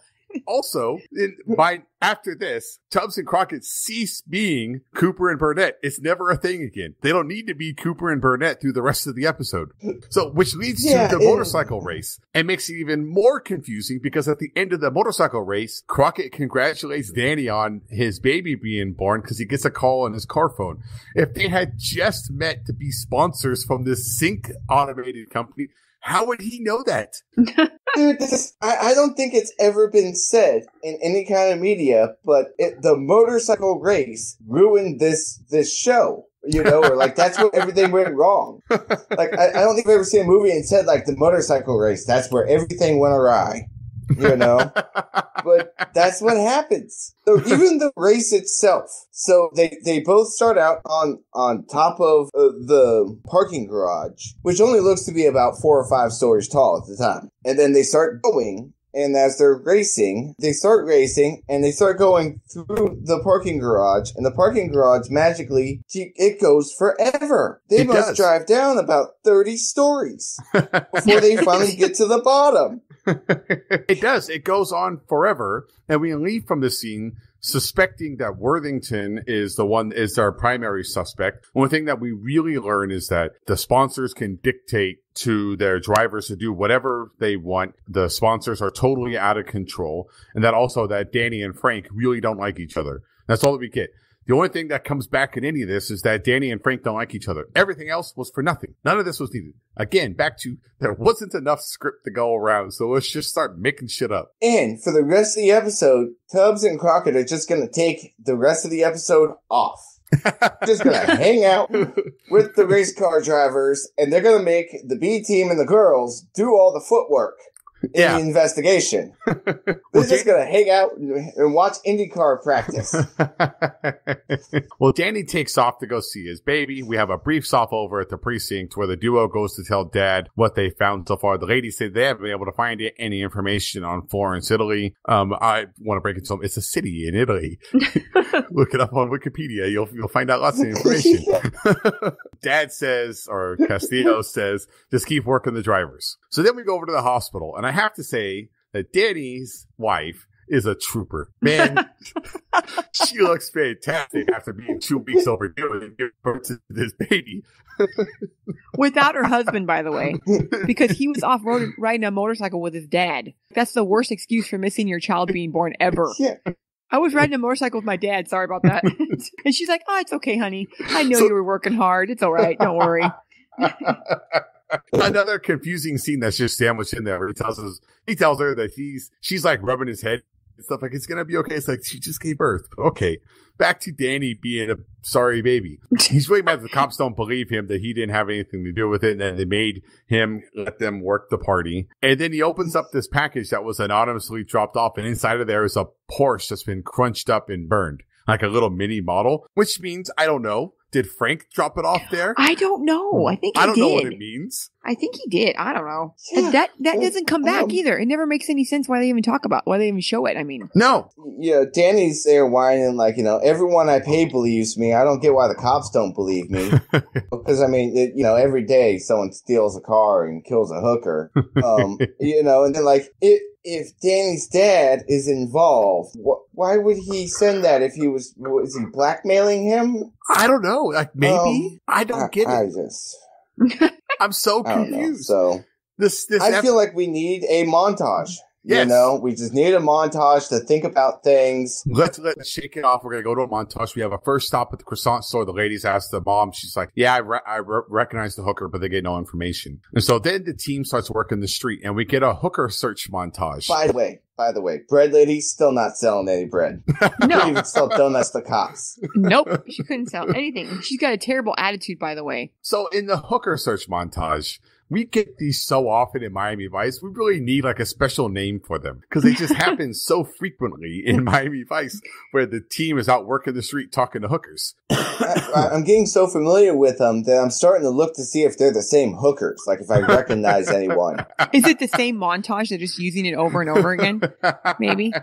Also, in, by after this, Tubbs and Crockett cease being Cooper and Burnett. It's never a thing again. They don't need to be Cooper and Burnett through the rest of the episode. So, which leads Yeah, to the motorcycle race and makes it even more confusing because at the end of the motorcycle race, Crockett congratulates Danny on his baby being born because he gets a call on his car phone. If they had just met to be sponsors from this sync automated company, how would he know that? *laughs* Dude, this is, I, I don't think it's ever been said in any kind of media, but it, the motorcycle race ruined this this show. You know, or like that's where everything went wrong. *laughs* Like I, I don't think I've ever seen a movie and said like the motorcycle race. That's where everything went awry. You know, *laughs* but that's what happens. So even the race itself. So they they both start out on on top of uh, the parking garage, which only looks to be about four or five stories tall at the time. And then they start going. And as they're racing, they start racing and they start going through the parking garage. And the parking garage magically, it goes forever. They It must does. drive down about 30 stories *laughs* before they finally get to the bottom. *laughs* it does. It goes on forever. And we leave from the scene suspecting that Worthington is the one, is our primary suspect. One thing that we really learn is that the sponsors can dictate to their drivers to do whatever they want. The sponsors are totally out of control. And that also that Danny and Frank really don't like each other. That's all that we get. The only thing that comes back in any of this is that Danny and Frank don't like each other. Everything else was for nothing. None of this was needed. Again, back to there wasn't enough script to go around, so let's just start making shit up. And for the rest of the episode, Tubbs and Crockett are just going to take the rest of the episode off. *laughs* just going to hang out with the race car drivers, and they're going to make the B team and the girls do all the footwork in Yeah. the investigation. *laughs* They're just going to hang out and and watch IndyCar practice. *laughs* well, Danny takes off to go see his baby. We have a brief stop over at the precinct where the duo goes to tell dad what they found so far. The ladies say they haven't been able to find any information on Florence, Italy. Um, I want to break it to them. It's a city in Italy. *laughs* Look it up on Wikipedia. You'll, you'll find out lots of information. Dad says, or Castillo says, just keep working the drivers. So then we go over to the hospital, and I have to say that Danny's wife is a trooper. Man, *laughs* she looks fantastic after being two weeks overdue and giving birth to this baby. Without her husband, by the way, because he was off road riding a motorcycle with his dad. That's the worst excuse for missing your child being born ever. *laughs* yeah. I was riding a motorcycle with my dad. Sorry about that. *laughs* and she's like, "Oh, it's okay, honey. I know So- you were working hard. It's all right. Don't worry." *laughs* Another confusing scene that's just sandwiched in there. Where he tells us, he tells her that he's, she's like rubbing his head and stuff like it's gonna be okay. It's like she just gave birth. Okay, back to Danny being a sorry baby. *laughs* He's really mad that the cops don't believe him that he didn't have anything to do with it and that they made him let them work the party. And then he opens up this package that was anonymously dropped off, and inside of there is a Porsche that's been crunched up and burned, like a little mini model. Which means I don't know. Did Frank drop it off there? I don't know. I think he I don't did. know what it means. I think he did. I don't know. Yeah. That that Well, doesn't come back um, either. It never makes any sense why they even talk about why they even show it. I mean, No, You know, Danny's there whining like, you know, everyone I pay believes me. I don't get why the cops don't believe me. *laughs* Because I mean, it, you know, every day someone steals a car and kills a hooker. *laughs* Um, you know, and then like, it, if Danny's dad is involved, wh- why would he send that? If he was, was he blackmailing him? I don't know. Like maybe Um, I don't I, get I it. just, I'm so don't know. confused. So this this I ep- feel like we need a montage. Yes. You know, we just need a montage to think about things. let's let's shake it off. We're gonna go to a montage. We have a first stop at the croissant store. The ladies ask the mom. She's like, "Yeah, I, re- I re- recognize the hooker, but they get no information." And so then the team starts working the street, and we get a hooker search montage. By the way, by the way, bread lady still not selling any bread. Can't *laughs* no, even sell donuts to cops. nope. She couldn't sell anything. She's got a terrible attitude, by the way. So in the hooker search montage, we get these so often in Miami Vice. We really need like a special name for them because they just *laughs* happen so frequently in Miami Vice, where the team is out working the street talking to hookers. I, I'm getting so familiar with them that I'm starting to look to see if they're the same hookers. Like if I recognize anyone. Is it the same montage? They're just using it over and over again. maybe. *laughs*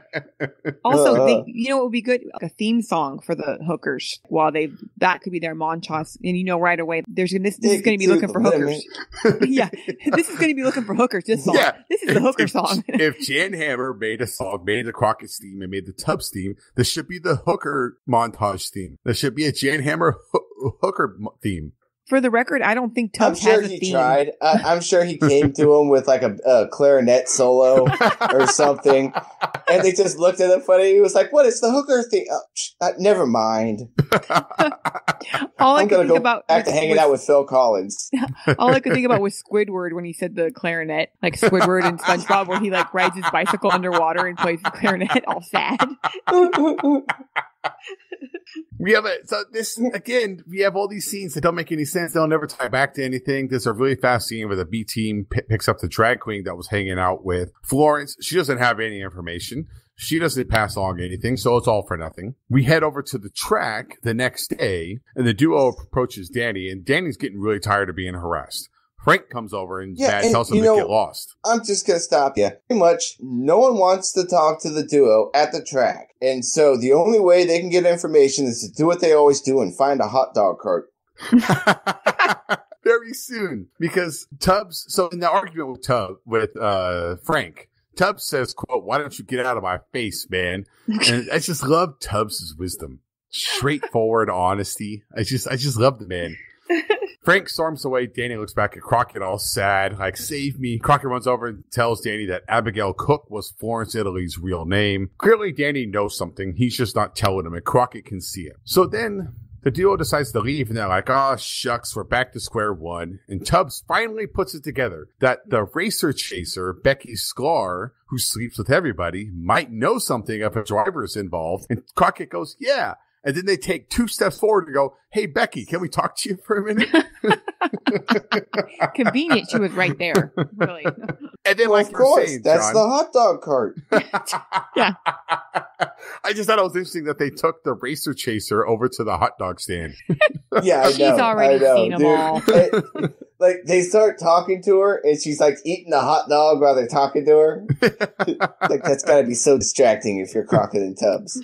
Also, Uh. they, you know, it would be good like a theme song for the hookers while they that could be their montage, and you know right away there's gonna this, this is going to be looking for hookers. *laughs* yeah, *laughs* this is going to be looking for hookers. This song, Yeah. this is the hooker if, song. *laughs* if Jan Hammer made a song, made the Crockett theme, and made the Tubbs theme, this should be the hooker montage theme. This should be a Jan Hammer ho- hooker theme. For the record, I don't think I'm Tubbs sure has a he theme. tried. I, I'm sure he came to him with like a, a clarinet solo or *laughs* something, and they just looked at him funny. He was like, "What is the hooker thing? Oh, sh- uh, never mind. *laughs* All I I'm could think go about back to hanging was- out with Phil Collins." *laughs* All I could think about was Squidward when he said the clarinet, like Squidward and SpongeBob, where he like rides his bicycle underwater and plays the clarinet, all sad. We have a so this again. We have all these scenes that don't make any sense. They'll never tie back to anything. There's a really fast scene where the B team p- picks up the drag queen that was hanging out with Florence. She doesn't have any information. She doesn't pass along anything, so it's all for nothing. We head over to the track the next day, and the duo approaches Danny, and Danny's getting really tired of being harassed. Frank comes over and Yeah, Bad and tells him you to know- get lost. I'm just gonna stop you. Pretty much, no one wants to talk to the duo at the track, and so the only way they can get information is to do what they always do and find a hot dog cart. *laughs* very soon because Tubbs. So in the argument with Tubb with uh, Frank, Tubbs says, "quote Why don't you get out of my face, man?" And I just love Tubbs's wisdom, straightforward honesty. I just, I just love the man. *laughs* Frank storms away. Danny looks back at Crockett, all sad, like "Save me!" Crockett runs over and tells Danny that Abigail Cook was Florence Italy's real name. Clearly, Danny knows something. He's just not telling him, and Crockett can see it. So then the duo decides to leave, and they're like, oh, shucks, we're back to square one. And Tubbs finally puts it together that the racer chaser, Becky Sklar, who sleeps with everybody, might know something if a driver's involved. And Crockett goes, yeah. And then they take two steps forward and go, hey, Becky, can we talk to you for a minute? *laughs* Convenient, she was right there. Really. *laughs* And then, Well, like of you're course, saying, that's John, the hot dog cart. *laughs* Yeah. I just thought it was interesting that they took the racer chaser over to the hot dog stand. Yeah, I She's know, already I know, seen 'em dude. all. It- like they start talking to her, and she's like eating a hot dog while they're talking to her. like that's got to be so distracting if you're Crockett and Tubbs.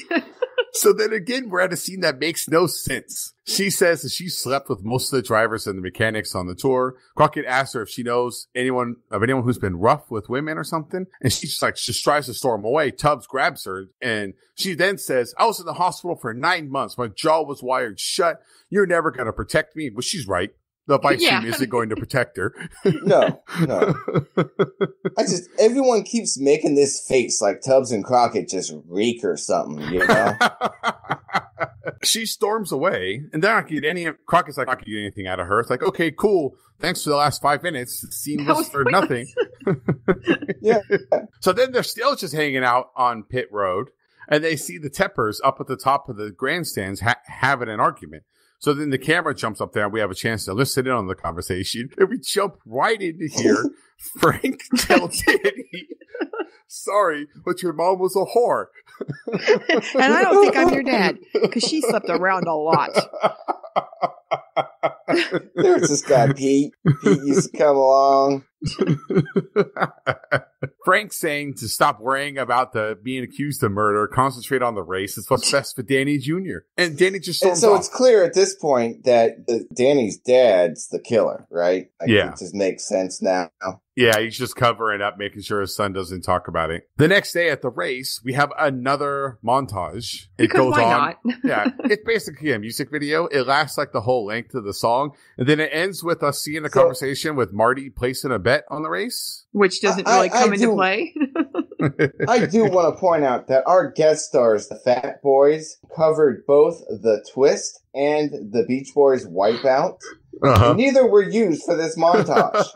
So then again, we're at a scene that makes no sense. She says that she slept with most of the drivers and the mechanics on the tour. Crockett asks her if she knows anyone of anyone who's been rough with women or something. And she just like, just tries to storm away. Tubbs grabs her and she then says, I was in the hospital for nine months. My jaw was wired shut. You're never going to protect me. Well, she's right. The *laughs* bike Yeah. team isn't going to protect her. *laughs* No, no. *laughs* I just everyone keeps making this face like Tubbs and Crockett just reek or something, you know. she storms away, and they're not getting any. Crockett's like, not gonna get anything out of her. It's like, okay, cool. Thanks for the last five minutes. The scene was was for nothing. Yeah. So then they're still just hanging out on pit road, and they see the Teppers up at the top of the grandstands ha- having an argument. So then the camera jumps up there, and we have a chance to listen in on the conversation, and we jump right into here. *laughs* Frank tells Danny, "Sorry, but your mom was a whore." And I don't think I'm your dad because she slept around a lot. There's this guy Pete. Pete used to come along. *laughs* Frank's saying to stop worrying about the being accused of murder, concentrate on the race. It's what's best for Danny Jr. And Danny just And storms so off. it's clear at this point that the, Danny's dad's the killer, right? Like, Yeah. It just makes sense now. Yeah, he's just covering up, making sure his son doesn't talk about it. The next day at the race, we have another montage. It Because goes why on. not? *laughs* yeah, it's basically a music video. It lasts like the whole length of the song, and then it ends with us seeing a So- conversation with Marty placing a bet on the race. Which doesn't I- really I come into do- play. *laughs* I do want to point out that our guest stars, the Fat Boys, covered both the Twist and the Beach Boys Wipeout. Uh-huh. Neither were used for this montage. *laughs*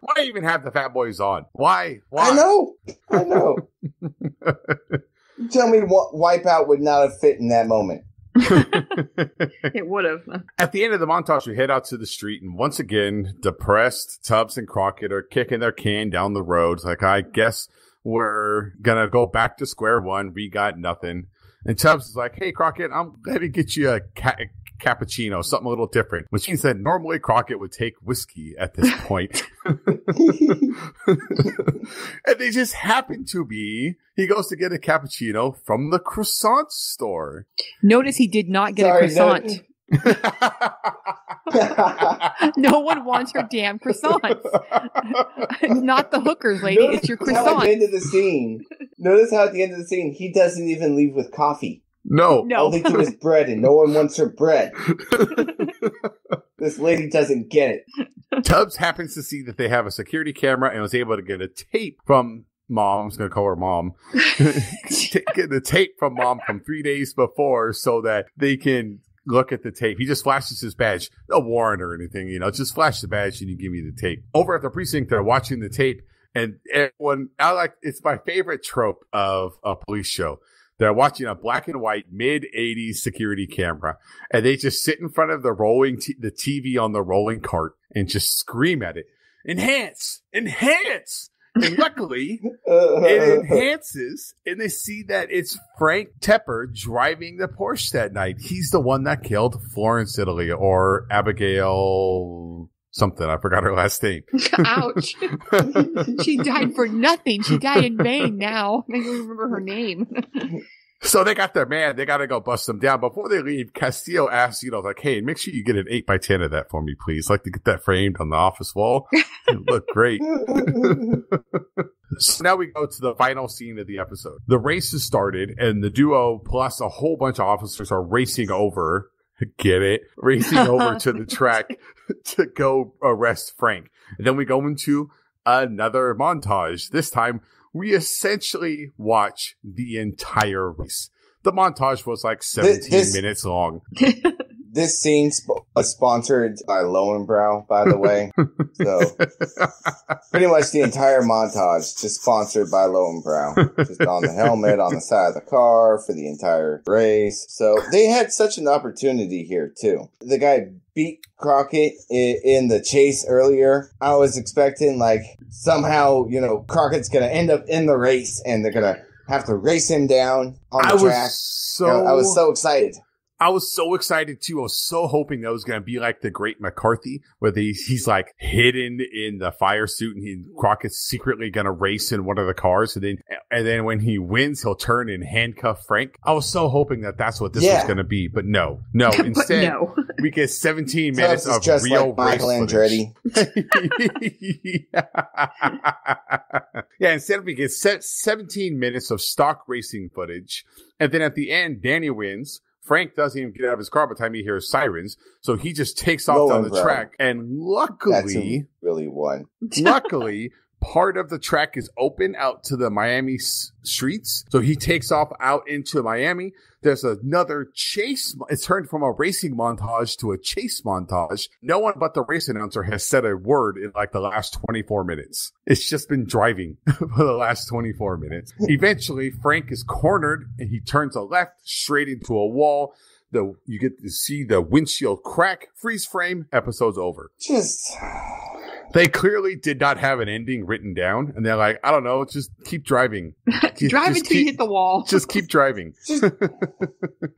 Why even have the Fat Boys on? Why? Why? I know. I know. *laughs* Tell me what Wipeout would not have fit in that moment. It would have. *laughs* At the end of the montage, we head out to the street, and once again, depressed Tubbs and Crockett are kicking their can down the road. Like, I guess we're gonna go back to square one. We got nothing. And Tubbs is like, "Hey, Crockett, I'm going to get you a, ca- cappuccino, something a little different, which means that normally Crockett would take whiskey at this *laughs* point. *laughs* and they just happen to be, he goes to get a cappuccino from the croissant store. Notice he did not get Sorry, a croissant. no- *laughs* No one wants your damn croissants. not the hookers, lady. Notice It's your how at the croissant. end of the scene, notice how at the end of the scene, he doesn't even leave with coffee. No. No. All they do is bread, and no one wants her bread. *laughs* This lady doesn't get it. Tubbs happens to see that they have a security camera and was able to get a tape from mom. I'm just going to call her mom. *laughs* *laughs* get the tape from mom from three days before so that they can look at the tape. He just flashes his badge. No warrant or anything, you know, just flash the badge and you give me the tape. Over at the precinct, they're watching the tape and everyone, I like, it's my favorite trope of a police show. They're watching a black and white mid 80s security camera and they just sit in front of the rolling, t- the TV on the rolling cart and just scream at it. Enhance! Enhance! And luckily, it enhances and they see that it's Frank Tepper driving the Porsche that night. He's the one that killed Florence Italy or Abigail something. I forgot her last name. *laughs* Ouch. *laughs* she died for nothing. She died in vain now. I don't remember her name. *laughs* So they got their man. They got to go bust them down. Before they leave, Castillo asks, you know, like, hey, make sure you get an 8 by 10 of that for me, please. I'd like to get that framed on the office wall. It'd look great. So now we go to the final scene of the episode. The race has started and the duo plus a whole bunch of officers are racing over, get it? Racing over to the track *laughs* to go arrest Frank. And then we go into another montage. This time we essentially watch the entire race. The montage was like 17 this- minutes long. *laughs* This scene sp- was sponsored by Löwenbräu, by the way. *laughs* so pretty much the entire montage just sponsored by Löwenbräu. Just on the helmet, on the side of the car for the entire race. So they had such an opportunity here too. The guy beat Crockett in, the chase earlier. I was expecting like somehow, you know, Crockett's gonna end up in the race and they're gonna have to race him down on the I track. was so I was so excited. I was so excited too. I was so hoping that was going to be like the Great McCarthy, where they, he's like hidden in the fire suit, and he Crockett's secretly going to race in one of the cars, and then and then when he wins, he'll turn and handcuff Frank. I was so hoping that that's what this was going to be, but no, no. *laughs* Instead, no. *laughs* we get 17 Tubbs minutes of just real like Michael. Andretti. *laughs* yeah, instead we get 17 minutes of stock racing footage. And then at the end, Danny wins. Frank doesn't even get out of his car by the time he hears sirens. So he just takes off Low down the track. And luckily, really won. luckily, part of the track is open out to the Miami s- streets. So he takes off out into Miami. There's another chase. It's turned from a racing montage to a chase montage. No one but the race announcer has said a word in like the last 24 minutes. It's just been driving *laughs* for the last 24 minutes. *laughs* Eventually, Frank is cornered and he turns a left straight into a wall. The, you get to see the windshield crack, freeze frame, episode's over. Just They clearly did not have an ending written down, and they're like, I don't know, just keep driving. *laughs* Just- Drive just until you hit the wall. *laughs* Just keep driving. *laughs* Just-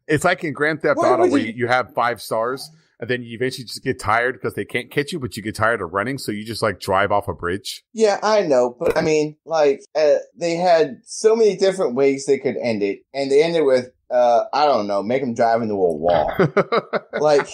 it's like in Grand Theft Why Auto where you- you, you have five stars, and then you eventually just get tired because they can't catch you, but you get tired of running, so you just like drive off a bridge. yeah, I know, but I mean, like uh, they had so many different ways they could end it, and they ended with, uh, I don't know, make him drive into a wall. *laughs* like,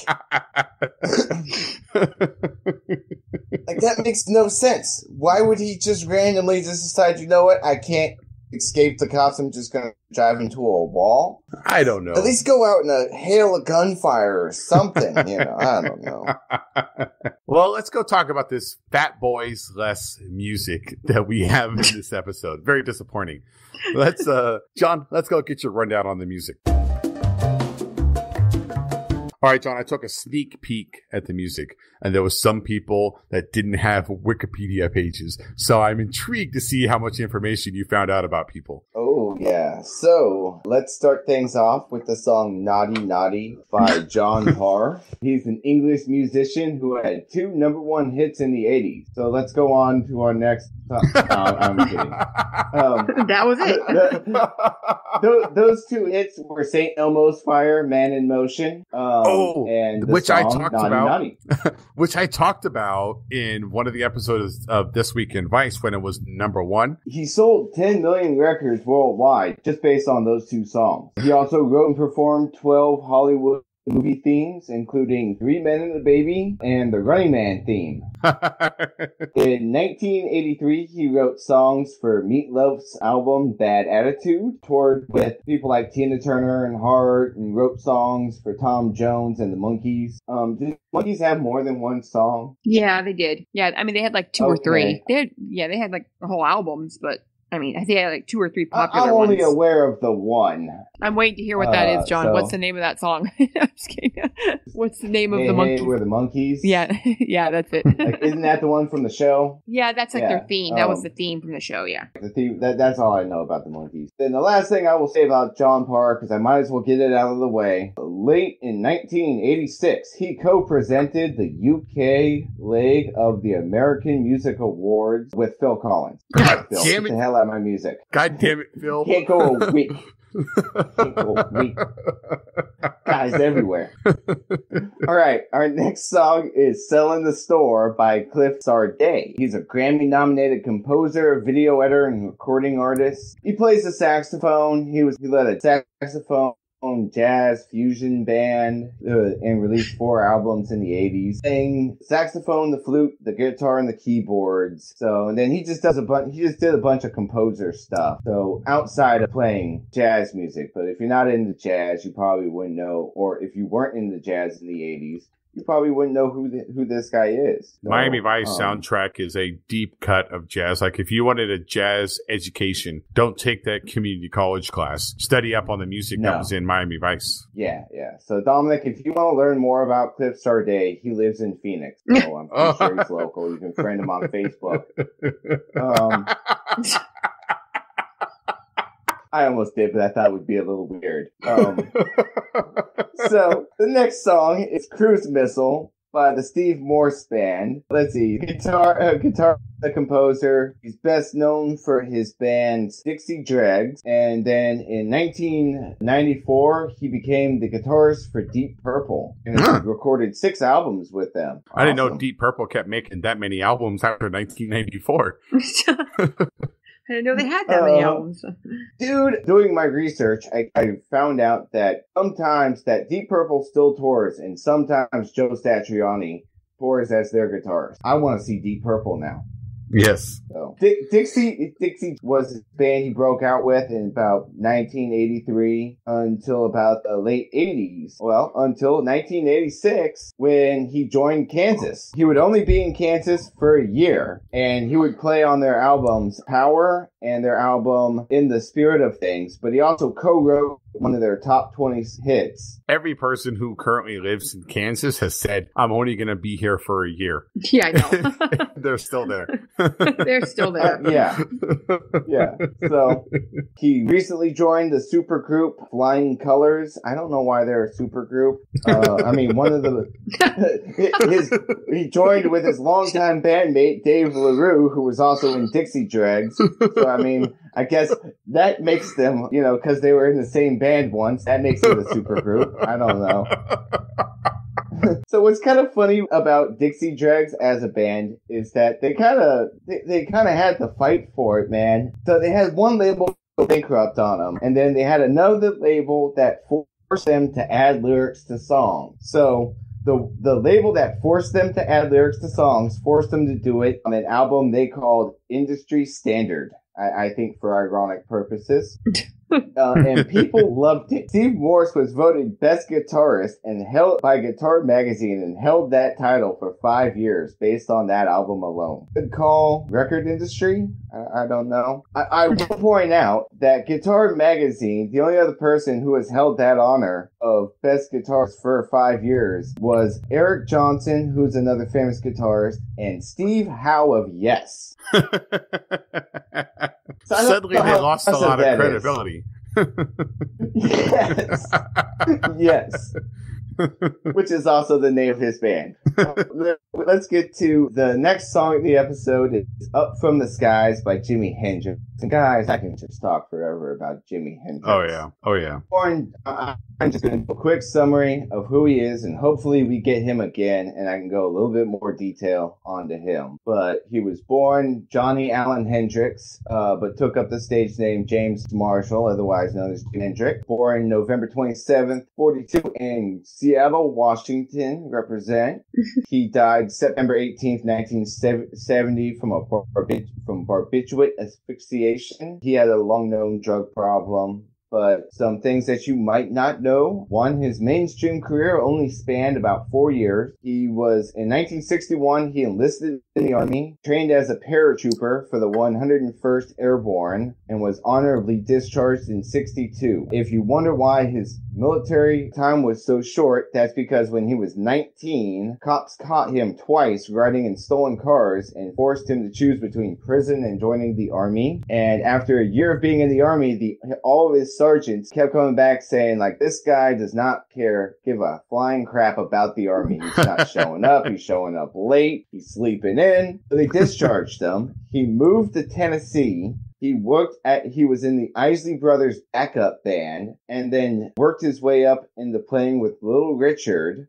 like that makes no sense. Why would he just randomly just decide, you know what, I can't escape the cops. I'm just gonna drive into a wall. I don't know. At least go out in a hail of gunfire or something. you know, I don't know. *laughs* well, let's go talk about this Fat Boys Less music that we have in this episode. Very disappointing. Let's, uh, John, let's go get your rundown on the music. All right, John, I took a sneak peek at the music, and there was some people that didn't have Wikipedia pages. So I'm intrigued to see how much information you found out about people. Oh, yeah. So let's start things off with the song Naughty Naughty by *laughs* John Parr. He's an English musician who had two number one hits in the 80s. So let's go on to our next. *laughs* No, I'm kidding. Um, *laughs* that was it. the- those, those two hits were St. Elmo's Fire, Man in Motion. Um, Oh, Oh, and the which I talked Naughty about. Naughty. *laughs* which I talked about in one of the episodes of This Week in Vice when it was number one. He sold 10 million records worldwide just based on those two songs. He also wrote and performed 12 Hollywood movie themes, including Three Men and a Baby and the Running Man theme. *laughs* In 1983, he wrote songs for Meatloaf's album Bad Attitude, toured with people like Tina Turner and Heart, and wrote songs for Tom Jones and the Monkees. Um, did the Monkees have more than one song? Yeah, they did. Yeah, I mean they had like two or three. They had yeah, they had like whole albums, but I mean I think I had like two or three I- popular I'm only ones. aware of the one. I'm waiting to hear what that Uh, is, John. so- What's the name of that song? *laughs* I'm just kidding. *laughs* What's the name of Hey, the hey, monkey? we're the Monkees. Yeah, *laughs* yeah, that's it. Like, isn't that the one from the show? yeah, that's like yeah, their theme. That was um, the theme from the show. Yeah. The theme, that, that's all I know about the Monkees. Then the last thing I will say about John Parr, because I might as well get it out of the way. Late in 1986, he co-presented the UK leg of the American Music Awards with Phil Collins. God Phil, damn get it. The hell out of my music. God damn it, Phil. Can't go a week. *laughs* Can't go a week. Guys everywhere. All right, our next song is "Selling the Store" by Cliff Sarday. He's a Grammy-nominated composer, video editor, and recording artist. He plays the saxophone. He was he led a saxophone jazz fusion band uh, and released four albums in the 80s playing saxophone the flute the guitar and the keyboards. So and then he just does a bunch he just did a bunch of composer stuff. So outside of playing jazz music but if you're not into jazz you probably wouldn't know or if you weren't into jazz in the 80s you probably wouldn't know who th- who this guy is So, Miami Vice um, soundtrack is a deep cut of jazz. Like if you wanted a jazz education, don't take that community college class. Study up on the music that was in Miami Vice. Yeah, yeah. So Dominic, if you want to learn more about Cliff Sarday, he lives in Phoenix. So I'm pretty sure he's *laughs* local. You can friend him on Facebook. *laughs* Um, *laughs* I almost did, but I thought it would be a little weird. Um, *laughs* so the next song is "Cruise Missile" by the Steve Morse Band. Let's see, guitar, uh, guitar, the composer. He's best known for his band Dixie Dregs, and then in 1994 he became the guitarist for Deep Purple and Huh. recorded six albums with them. I didn't know Deep Purple kept making that many albums after 1994. *laughs* *laughs* I didn't know they had that many Uh, albums. Dude, doing my research, I, I found out that sometimes that Deep Purple still tours, and sometimes Joe Satriani tours as their guitarist. I want to see Deep Purple now. Yes. So Di- Dixie Dixie was his band he broke out with in about 1983 until about the late 80s. Well, until 1986 when he joined Kansas. He would only be in Kansas for a year and he would play on their albums Power and their album In the Spirit of Things, but he also co-wrote one of their top 20 hits. Every person who currently lives in Kansas has said, I'm only going to be here for a year. yeah, I know. *laughs* They're still there. *laughs* They're still there. Uh, *laughs* yeah. yeah. So he recently joined the super group Flying Colors. I don't know why they're a super group. Uh, I mean, one of the his he joined with his longtime bandmate Dave LaRue, who was also in Dixie Dregs. So I mean, I guess that makes them, you know, because they were in the same band once. That makes it a super group. I don't know. *laughs* So what's kind of funny about Dixie Dregs as a band is that they kind of they, they kind of had to fight for it, man. So they had one label bankrupt on them, and then they had another label that forced them to add lyrics to songs. So the the label that forced them to add lyrics to songs forced them to do it on an album they called Industry Standard. I, I think for ironic purposes. *laughs* Uh, and people loved it. Steve Morse was voted best guitarist and held by Guitar Magazine and held that title for five years based on that album alone. Good call, record industry. I, I don't know. I, I will *laughs* point out that Guitar Magazine, the only other person who has held that honor of best guitarist for five years was Eric Johnson, who's another famous guitarist, and Steve Howe of Yes. Suddenly they lost a lot of credibility. *laughs* yes. *laughs* yes. *laughs* Which is also the name of his band. *laughs* let's get to the next song of the episode. It's Up From the Skies by Jimi Hendrix. And guys, I can just talk forever about Jimi Hendrix. Oh yeah. Oh yeah. Born, uh, I'm just going to do a quick summary of who he is, and hopefully we get him again, and I can go a little bit more detail onto him. But he was born Johnny Allen Hendrix, uh, but took up the stage name James Marshall, otherwise known as Hendrix. Born November 27th, 42 in Seattle, Washington, represent. *laughs* he died September 18th, 1970 from a from barbiturate asphyxiation. He had a long-known drug problem but some things that you might not know. One, his mainstream career only spanned about four years. He was in 1961, he enlisted in the Army, trained as a paratrooper for the 101st Airborne, and was honorably discharged in 62. If you wonder why his military time was so short, that's because when he was 19, cops caught him twice riding in stolen cars and forced him to choose between prison and joining the army. And after a year of being in the army, the all of his sergeants kept coming back saying like this guy does not care give a flying crap about the army. He's not *laughs* showing up. He's showing up late. He's sleeping in. So they discharged him. He moved to tennessee he worked at he was in the Isley Brothers backup band and then worked his way up into playing with Little Richard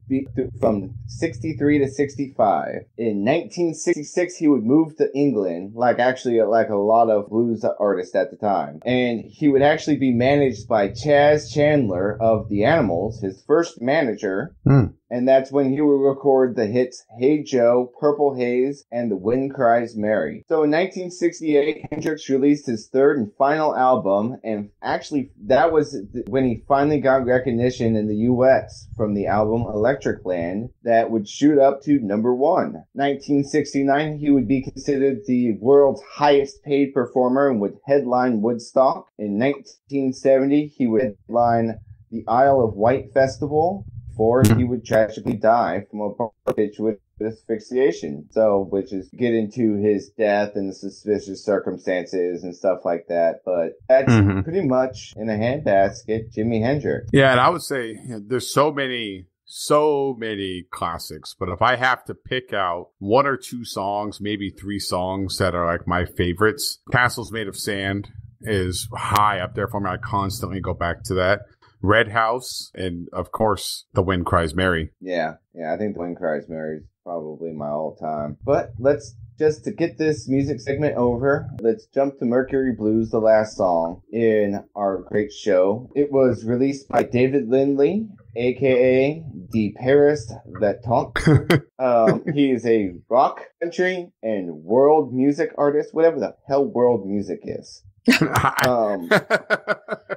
from 63 to 65. In 1966 he would move to England like actually like a lot of blues artists at the time. And he would actually be managed by Chas Chandler of The Animals, his first manager. Hmm. And that's when he would record the hits Hey Joe, Purple Haze, and The Wind Cries Mary. So in 1968, Hendrix released his third and final album, and actually that was when he finally got recognition in the US from the album Electric Land that would shoot up to number one. 1969, he would be considered the world's highest paid performer and would headline Woodstock. In 1970, he would headline the Isle of Wight Festival before he would tragically die from a barbiturate asphyxiation. So, which is get into his death and the suspicious circumstances and stuff like that. But that's Mhm. pretty much in a handbasket, Jimi Hendrix. Yeah, and I would say you know, there's so many, so many classics. But if I have to pick out one or two songs, maybe three songs that are like my favorites, "Castles Made of Sand" is high up there for me. I constantly go back to that. Red House, and of course, The Wind Cries Mary. Yeah, yeah, I think The Wind Cries Mary is probably my all time. But let's just to get this music segment over, let's jump to Mercury Blues, the last song in our great show. It was released by David Lindley, aka the Paris Vetant. *laughs* um, *laughs* he is a rock, country, and world music artist, whatever the hell world music is. *laughs* Um,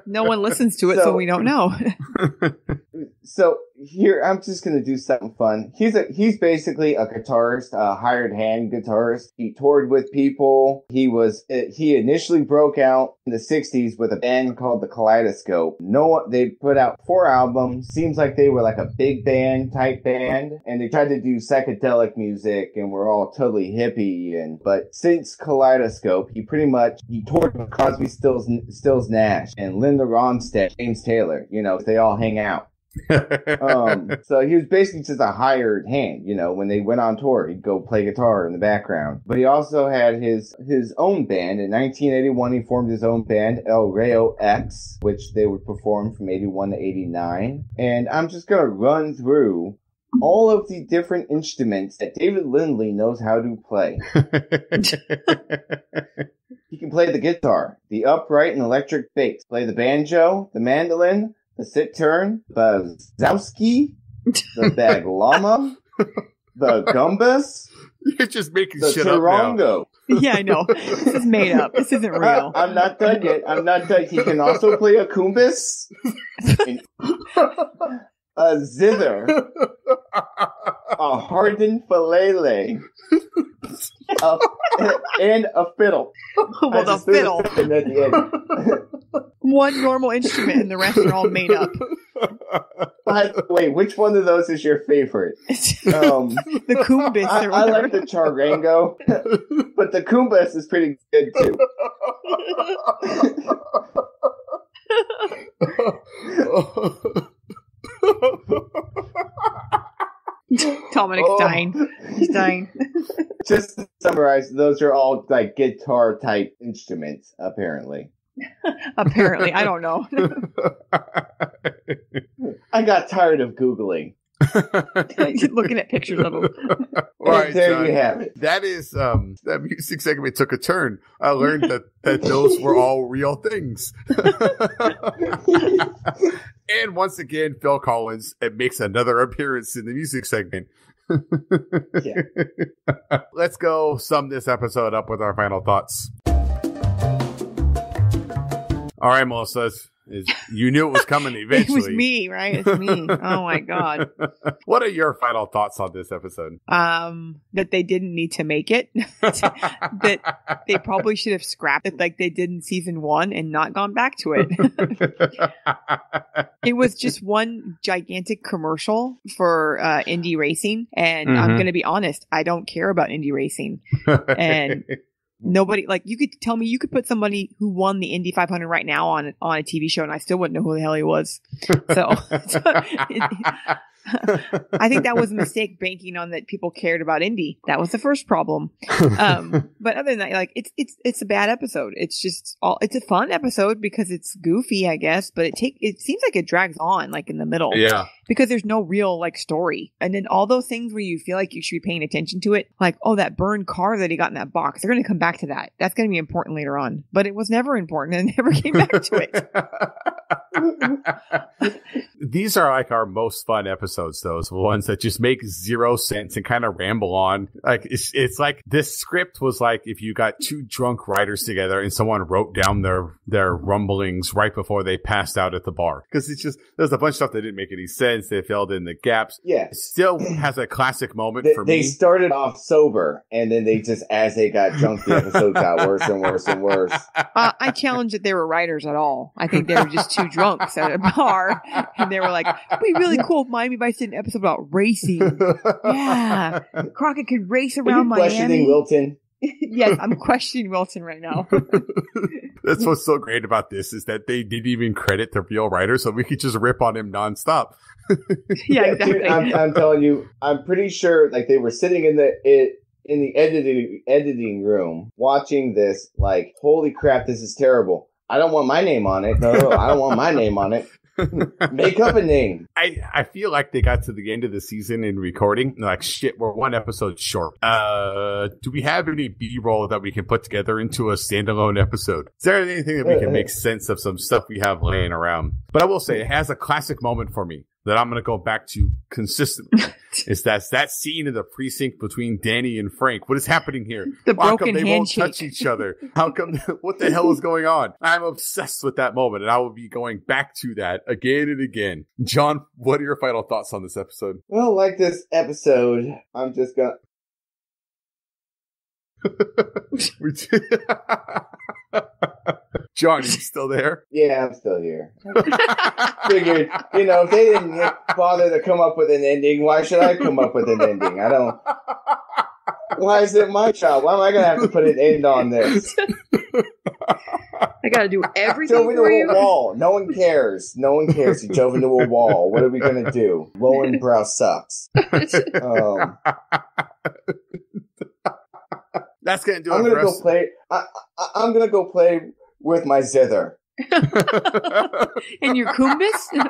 No one listens to it, so, So- we don't know. *laughs* *laughs* so here I'm just gonna do something fun. He's a he's basically a guitarist, a hired hand guitarist. He toured with people. He was uh, he initially broke out in the '60s with a band called the Kaleidoscope. No they put out four albums. Seems like they were like a big band type band, and they tried to do psychedelic music, and were all totally hippie. And but since Kaleidoscope, he pretty much he toured with Crosby, Stills, Stills Nash, and Linda Ronstadt, James Taylor. You know, they all hang out um, *laughs* so he was basically just a hired hand. You know, when they went on tour, he'd go play guitar in the background. But he also had his his own band. In 1981, he formed his own band, El Rayo X, which they would perform from 81 to 89. And I'm just gonna run through all of the different instruments that David Lindley knows how to play. *laughs* He can play the guitar, the upright and electric bass, play the banjo, the mandolin, the cittern, the zowski, the *laughs* bağlama, the gumbus, You're just making the shit up now. *laughs* yeah, I know. This is made up. This isn't *laughs* real. I'm not done yet. I'm not done. He can also play a kumbis, a zither, a hardened filele, a- and a fiddle. Well, the just threw fiddle. In at the end. One normal instrument, and the rest are all made up. *laughs* But wait, which one of those is your favorite? Um, *laughs* the kumbis I, I like the charango, *laughs* but the kumbas is pretty good too. Dominic Oh. Stein. Stein. Just to summarize, those are all like guitar type instruments, apparently. *laughs* Apparently, I don't know. *laughs* I got tired of Googling. *laughs* Looking at pictures of them. All right, And there John. you have it. That is um that music segment took a turn. I learned that that those were all real things. and once again, Phil Collins it makes another appearance in the music segment. Yeah. Let's go sum this episode up with our final thoughts. All right, Melissa, it's- you knew it was coming eventually. *laughs* It was me, right? It's me. Oh my god. *laughs* what are your final thoughts on this episode? Um, that they didn't need to make it. *laughs* that they probably should have scrapped it like they did in season one and not gone back to it. it was just one gigantic commercial for uh, Indy racing, and I'm Mhm. going to be honest, I don't care about Indy racing. And Nobody like you could tell me you could put somebody who won the Indy 500 right now on on a TV show, and I still wouldn't know who the hell he was. So, *laughs* *laughs* I think that was a mistake banking on that people cared about Indy. That was the first problem. Um, *laughs* but other than that, like it's it's it's a bad episode. It's just all it's a fun episode because it's goofy, I guess. But it take it seems like it drags on like in the middle yeah. because there's no real like story. And then all those things where you feel like you should be paying attention to it, like oh that burned car that he got in that box, they're going to come back to that. That's going to be important later on. But it was never important *laughs* and never came back to it. These are like our most fun episodes, those ones that just make zero sense and kind of ramble on. Like it's it's like this script was like if you got two drunk writers together and someone wrote down their their rumblings right before they passed out at the bar. Because it's just there's a bunch of stuff that didn't make any sense. They filled in the gaps. Yeah. Still has a classic moment They, for they me. They started off sober, and then they just, as they got drunk, the episode got worse and worse and worse. *laughs* Uh, I challenge that they were writers at all. I think they were just two drunks at a bar and they were like, it'd be really cool if Miami Vice did an episode about racing. *laughs* Yeah. Crockett could race Are around you questioning Miami. Wilton? *laughs* yes, I'm questioning Wilton right now. *laughs* That's what's so great about this is that they didn't even credit the real writer, so we could just rip on him nonstop. yeah, dude, exactly. I'm, I'm telling you, I'm pretty sure like they were sitting in the it, in the editing editing room watching this. Like, holy crap, this is terrible. I don't want my name on it. No, no, I don't want my name on it. *laughs* Make up a name. I, I feel like they got to the end of the season in recording. like, shit, we're one episode short. Uh, do we have any B roll that we can put together into a standalone episode? Is there anything that we can make sense of some stuff we have laying around? But I will say it has a classic moment for me that I'm going to go back to consistently. *laughs* is that that scene in the precinct between Danny and Frank? What is happening here? *laughs* the How broken come they won't touch each other? How come? *laughs* what the hell is going on? I'm obsessed with that moment, and I will be going back to that again and again. John, what are your final thoughts on this episode? Well, like this episode, I'm just gonna. We- John, are you still there? *laughs* Yeah, I'm still here. *laughs* Figured, you know, if they didn't bother to come up with an ending, why should I come up with an ending? I don't. *laughs* Why is it my job? Why am I gonna have to put an end on this? I got to do everything Drove into for a you. wall. No one cares. No one cares. He drove into a wall. What are we gonna do? Löwenbräu sucks. Um, That's gonna do I'm it gonna go play. I, I, I'm gonna go play with my zither *laughs* And your kumbis? and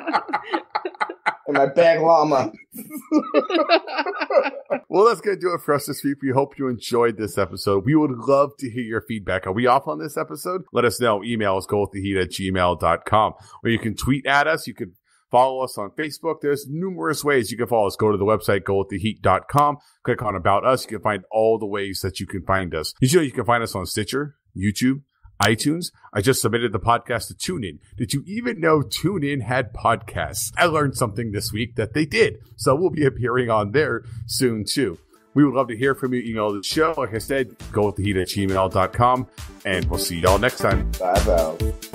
*laughs* my bağlama. *laughs* well, that's going to do it for us this week. We hope you enjoyed this episode. We would love to hear your feedback. Are we off on this episode? Let us know. Email us gowiththeheat at gmail.com. Or you can tweet at us. You can follow us on Facebook. There's numerous ways you can follow us. Go to the website, gowiththeheat.com. Click on About Us. You can find all the ways that you can find us. You know you can find us on Stitcher, YouTube, iTunes. I just submitted the podcast to TuneIn. Did you even know TuneIn had podcasts? I learned something this week that they did. So we'll be appearing on there soon too. We would love to hear from you. Email the show. Like I said, go with the heat at gmail.com. And we'll see y'all next time. Bye bye.